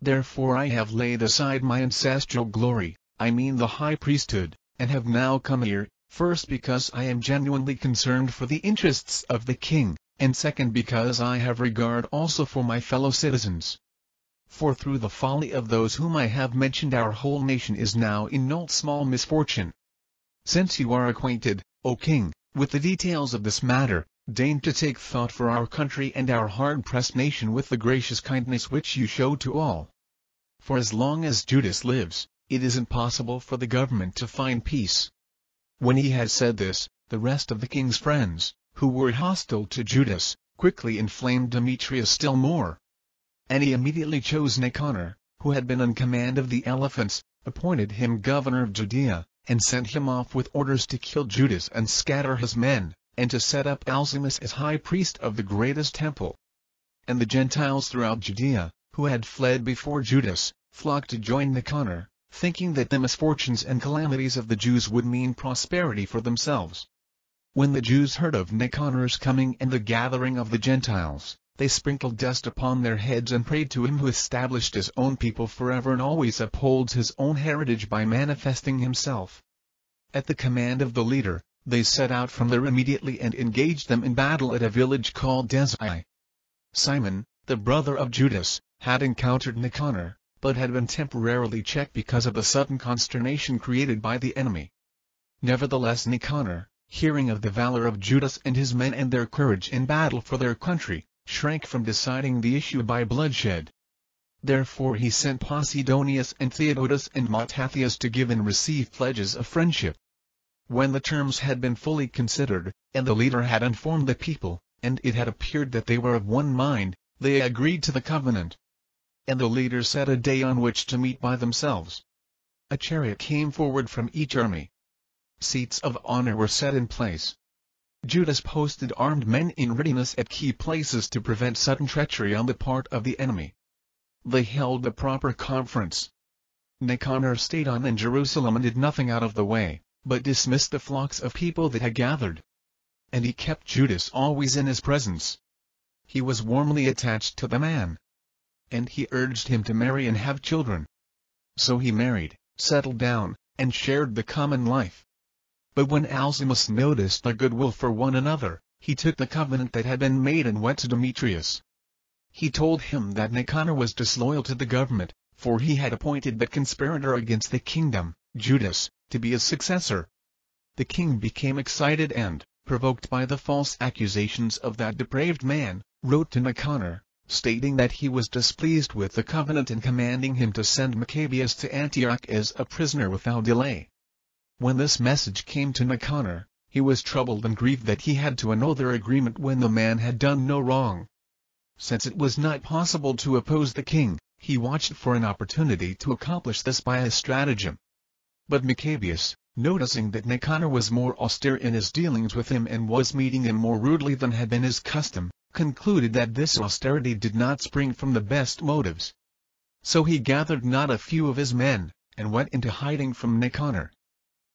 Therefore I have laid aside my ancestral glory, I mean the high priesthood, and have now come here, first because I am genuinely concerned for the interests of the king, and second because I have regard also for my fellow citizens. For through the folly of those whom I have mentioned our whole nation is now in no small misfortune. Since you are acquainted, O king, with the details of this matter, deign to take thought for our country and our hard-pressed nation with the gracious kindness which you show to all. For as long as Judas lives, it is impossible for the government to find peace. When he had said this, the rest of the king's friends, who were hostile to Judas, quickly inflamed Demetrius still more. And he immediately chose Nicanor, who had been in command of the elephants, appointed him governor of Judea, and sent him off with orders to kill Judas and scatter his men, and to set up Alcimus as high priest of the greatest temple. And the Gentiles throughout Judea, who had fled before Judas, flocked to join Nicanor, thinking that the misfortunes and calamities of the Jews would mean prosperity for themselves. When the Jews heard of Nicanor's coming and the gathering of the Gentiles, they sprinkled dust upon their heads and prayed to him who established his own people forever and always upholds his own heritage by manifesting himself. At the command of the leader, they set out from there immediately and engaged them in battle at a village called Dessau. Simon, the brother of Judas, had encountered Nicanor, but had been temporarily checked because of the sudden consternation created by the enemy. Nevertheless Nicanor, hearing of the valor of Judas and his men and their courage in battle for their country, shrank from deciding the issue by bloodshed. Therefore he sent Posidonius and Theodotus and Mattathias to give and receive pledges of friendship. When the terms had been fully considered, and the leader had informed the people, and it had appeared that they were of one mind, they agreed to the covenant and the leaders set a day on which to meet by themselves. A chariot came forward from each army. Seats of honor were set in place. Judas posted armed men in readiness at key places to prevent sudden treachery on the part of the enemy. They held the proper conference. Nicanor stayed on in Jerusalem and did nothing out of the way, but dismissed the flocks of people that had gathered. And he kept Judas always in his presence. He was warmly attached to the man, and he urged him to marry and have children. So he married, settled down, and shared the common life. But when Alcimus noticed their goodwill for one another, he took the covenant that had been made and went to Demetrius. He told him that Nicanor was disloyal to the government, for he had appointed the conspirator against the kingdom, Judas, to be his successor. The king became excited and, provoked by the false accusations of that depraved man, wrote to Nicanor, stating that he was displeased with the covenant and commanding him to send Maccabeus to Antioch as a prisoner without delay. When this message came to Nicanor, he was troubled and grieved that he had to annul their agreement when the man had done no wrong. Since it was not possible to oppose the king, he watched for an opportunity to accomplish this by a stratagem. But Maccabeus, noticing that Nicanor was more austere in his dealings with him and was meeting him more rudely than had been his custom, concluded that this austerity did not spring from the best motives. So he gathered not a few of his men, and went into hiding from Nicanor.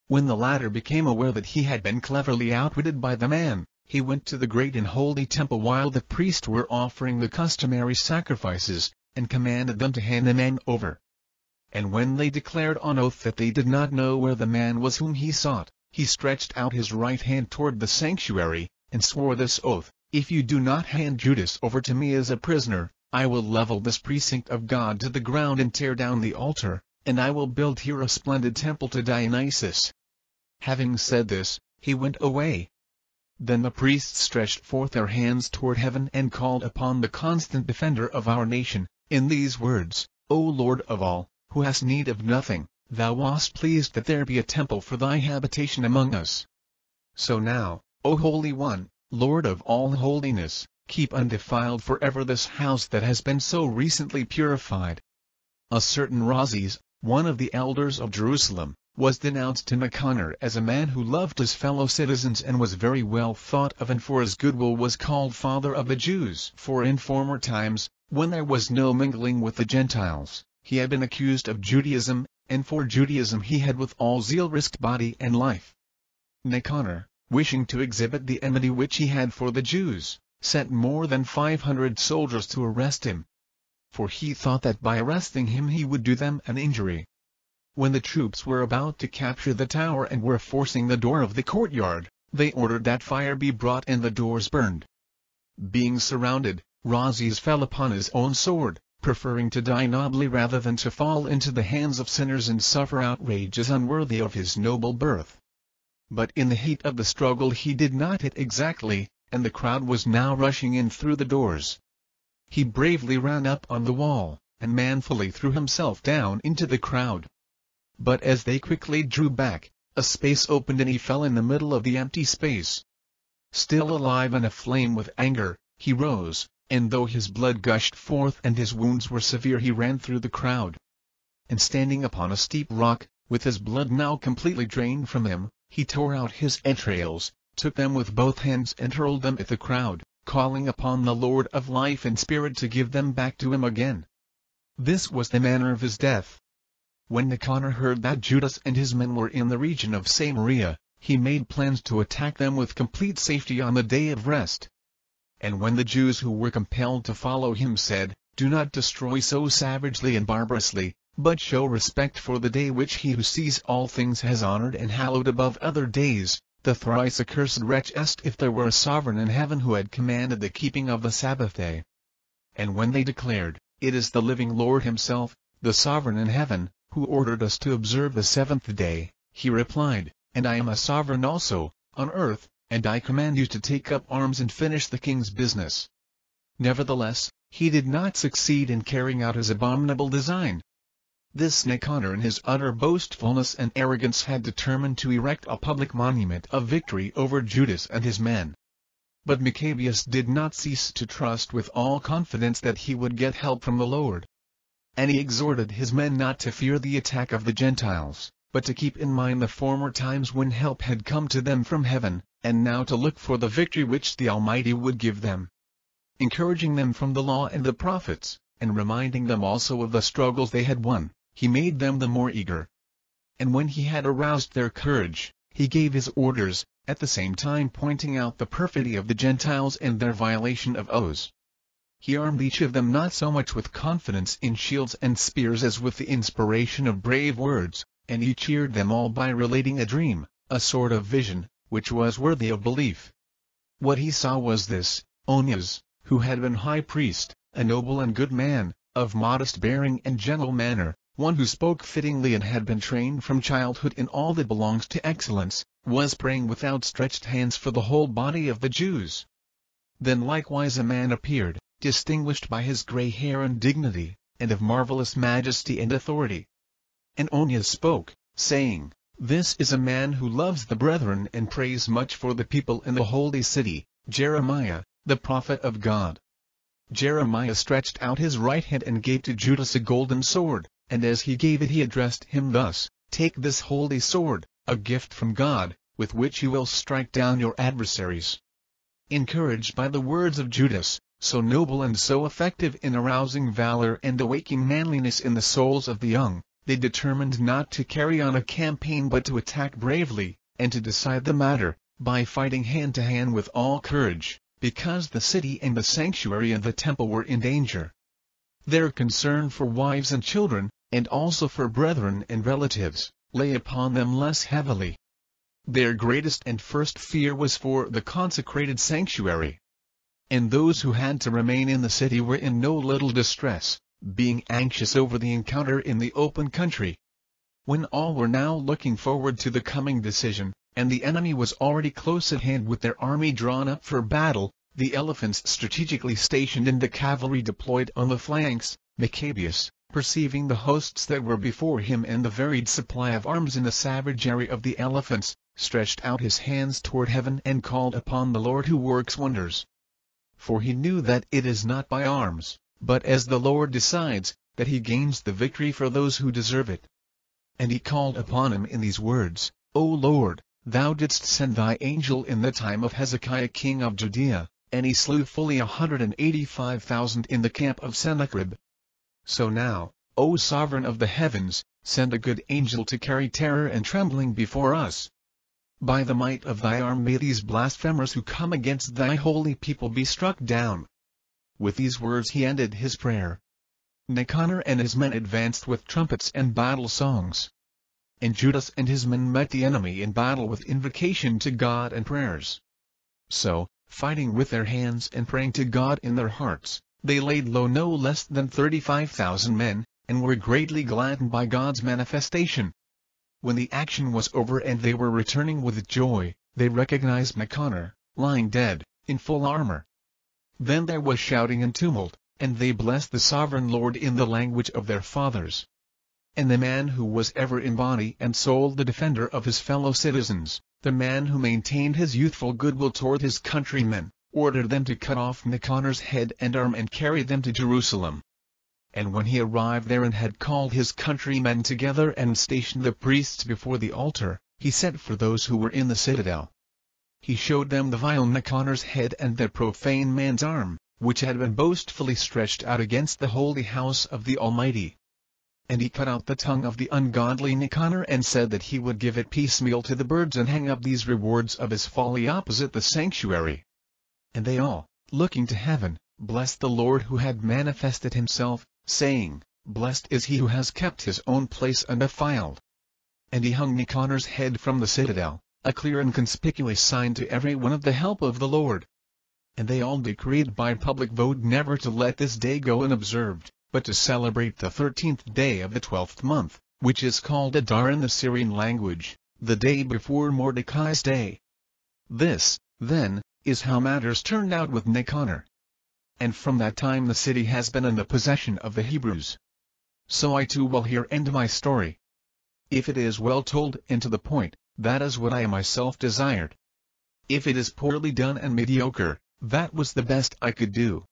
When the latter became aware that he had been cleverly outwitted by the man, he went to the great and holy temple while the priests were offering the customary sacrifices, and commanded them to hand the man over. And when they declared on oath that they did not know where the man was whom he sought, he stretched out his right hand toward the sanctuary, and swore this oath, If you do not hand Judas over to me as a prisoner, I will level this precinct of God to the ground and tear down the altar, and I will build here a splendid temple to Dionysus. Having said this, he went away. Then the priests stretched forth their hands toward heaven and called upon the constant defender of our nation, in these words, O Lord of all, who hast need of nothing, thou wast pleased that there be a temple for thy habitation among us. So now, O Holy One, Lord of all holiness, keep undefiled forever this house that has been so recently purified. A certain Rhazes, one of the elders of Jerusalem, was denounced to Nicanor as a man who loved his fellow citizens and was very well thought of and for his goodwill was called father of the Jews. For in former times, when there was no mingling with the Gentiles, he had been accused of Judaism, and for Judaism he had with all zeal risked body and life. Nicanor, wishing to exhibit the enmity which he had for the Jews, sent more than 500 soldiers to arrest him. For he thought that by arresting him he would do them an injury. When the troops were about to capture the tower and were forcing the door of the courtyard, they ordered that fire be brought and the doors burned. Being surrounded, Rhazes fell upon his own sword, preferring to die nobly rather than to fall into the hands of sinners and suffer outrages unworthy of his noble birth. But in the heat of the struggle he did not hit exactly, and the crowd was now rushing in through the doors. He bravely ran up on the wall, and manfully threw himself down into the crowd. But as they quickly drew back, a space opened and he fell in the middle of the empty space. Still alive and aflame with anger, he rose, and though his blood gushed forth and his wounds were severe he ran through the crowd. And standing upon a steep rock, with his blood now completely drained from him, he tore out his entrails, took them with both hands and hurled them at the crowd, calling upon the Lord of life and spirit to give them back to him again. This was the manner of his death. When Nicanor heard that Judas and his men were in the region of Samaria, he made plans to attack them with complete safety on the day of rest. And when the Jews who were compelled to follow him said, Do not destroy so savagely and barbarously, but show respect for the day which he who sees all things has honored and hallowed above other days, the thrice accursed wretch asked if there were a sovereign in heaven who had commanded the keeping of the Sabbath day. And when they declared, It is the living Lord himself, the sovereign in heaven, who ordered us to observe the seventh day, he replied, And I am a sovereign also, on earth, and I command you to take up arms and finish the king's business. Nevertheless, he did not succeed in carrying out his abominable design. This Nicanor in his utter boastfulness and arrogance had determined to erect a public monument of victory over Judas and his men. But Maccabeus did not cease to trust with all confidence that he would get help from the Lord and he exhorted his men not to fear the attack of the Gentiles, but to keep in mind the former times when help had come to them from heaven, and now to look for the victory which the Almighty would give them. Encouraging them from the law and the prophets, and reminding them also of the struggles they had won, he made them the more eager. And when he had aroused their courage, he gave his orders, at the same time pointing out the perfidy of the Gentiles and their violation of oaths. He armed each of them not so much with confidence in shields and spears as with the inspiration of brave words, and he cheered them all by relating a dream, a sort of vision, which was worthy of belief. What he saw was this, Onias, who had been high priest, a noble and good man, of modest bearing and gentle manner, one who spoke fittingly and had been trained from childhood in all that belongs to excellence, was praying with outstretched hands for the whole body of the Jews. Then likewise a man appeared, distinguished by his gray hair and dignity, and of marvelous majesty and authority. And Onias spoke, saying, This is a man who loves the brethren and prays much for the people in the holy city, Jeremiah, the prophet of God. Jeremiah stretched out his right hand and gave to Judas a golden sword, and as he gave it he addressed him thus, Take this holy sword, a gift from God, with which you will strike down your adversaries. Encouraged by the words of Judas, so noble and so effective in arousing valor and awaking manliness in the souls of the young, they determined not to carry on a campaign but to attack bravely, and to decide the matter, by fighting hand to hand with all courage, because the city and the sanctuary and the temple were in danger. Their concern for wives and children, and also for brethren and relatives, lay upon them less heavily. Their greatest and first fear was for the consecrated sanctuary. And those who had to remain in the city were in no little distress, being anxious over the encounter in the open country. When all were now looking forward to the coming decision, and the enemy was already close at hand with their army drawn up for battle, the elephants strategically stationed and the cavalry deployed on the flanks, Maccabeus, perceiving the hosts that were before him and the varied supply of arms in the savage savagery of the elephants, stretched out his hands toward heaven and called upon the Lord who works wonders. For he knew that it is not by arms, but as the Lord decides, that he gains the victory for those who deserve it. And he called upon him in these words, O Lord, thou didst send thy angel in the time of Hezekiah king of Judea, and he slew fully a hundred and eighty-five thousand in the camp of Sennacherib. So now, O sovereign of the heavens, send a good angel to carry terror and trembling before us. By the might of thy arm may these blasphemers who come against thy holy people be struck down. With these words he ended his prayer. Nicanor and his men advanced with trumpets and battle songs. And Judas and his men met the enemy in battle with invocation to God and prayers. So, fighting with their hands and praying to God in their hearts, they laid low no less than 35,000 men, and were greatly gladdened by God's manifestation. When the action was over and they were returning with joy, they recognized Nicanor, lying dead, in full armor. Then there was shouting and tumult, and they blessed the sovereign Lord in the language of their fathers. And the man who was ever in body and soul the defender of his fellow citizens, the man who maintained his youthful goodwill toward his countrymen, ordered them to cut off Nicanor's head and arm and carry them to Jerusalem. And when he arrived there and had called his countrymen together and stationed the priests before the altar, he sent for those who were in the citadel. He showed them the vile Nicanor's head and the profane man's arm, which had been boastfully stretched out against the holy house of the Almighty and he cut out the tongue of the ungodly Nicanor and said that he would give it piecemeal to the birds and hang up these rewards of his folly opposite the sanctuary. And they all, looking to heaven, blessed the Lord who had manifested himself, saying, Blessed is he who has kept his own place undefiled. And he hung Nicanor's head from the citadel, a clear and conspicuous sign to every one of the help of the Lord. And they all decreed by public vote never to let this day go unobserved but to celebrate the thirteenth day of the twelfth month, which is called Adar in the Syrian language, the day before Mordecai's day. This, then, is how matters turned out with Nicanor. And from that time the city has been in the possession of the Hebrews. So I too will here end my story. If it is well told and to the point, that is what I myself desired. If it is poorly done and mediocre, that was the best I could do.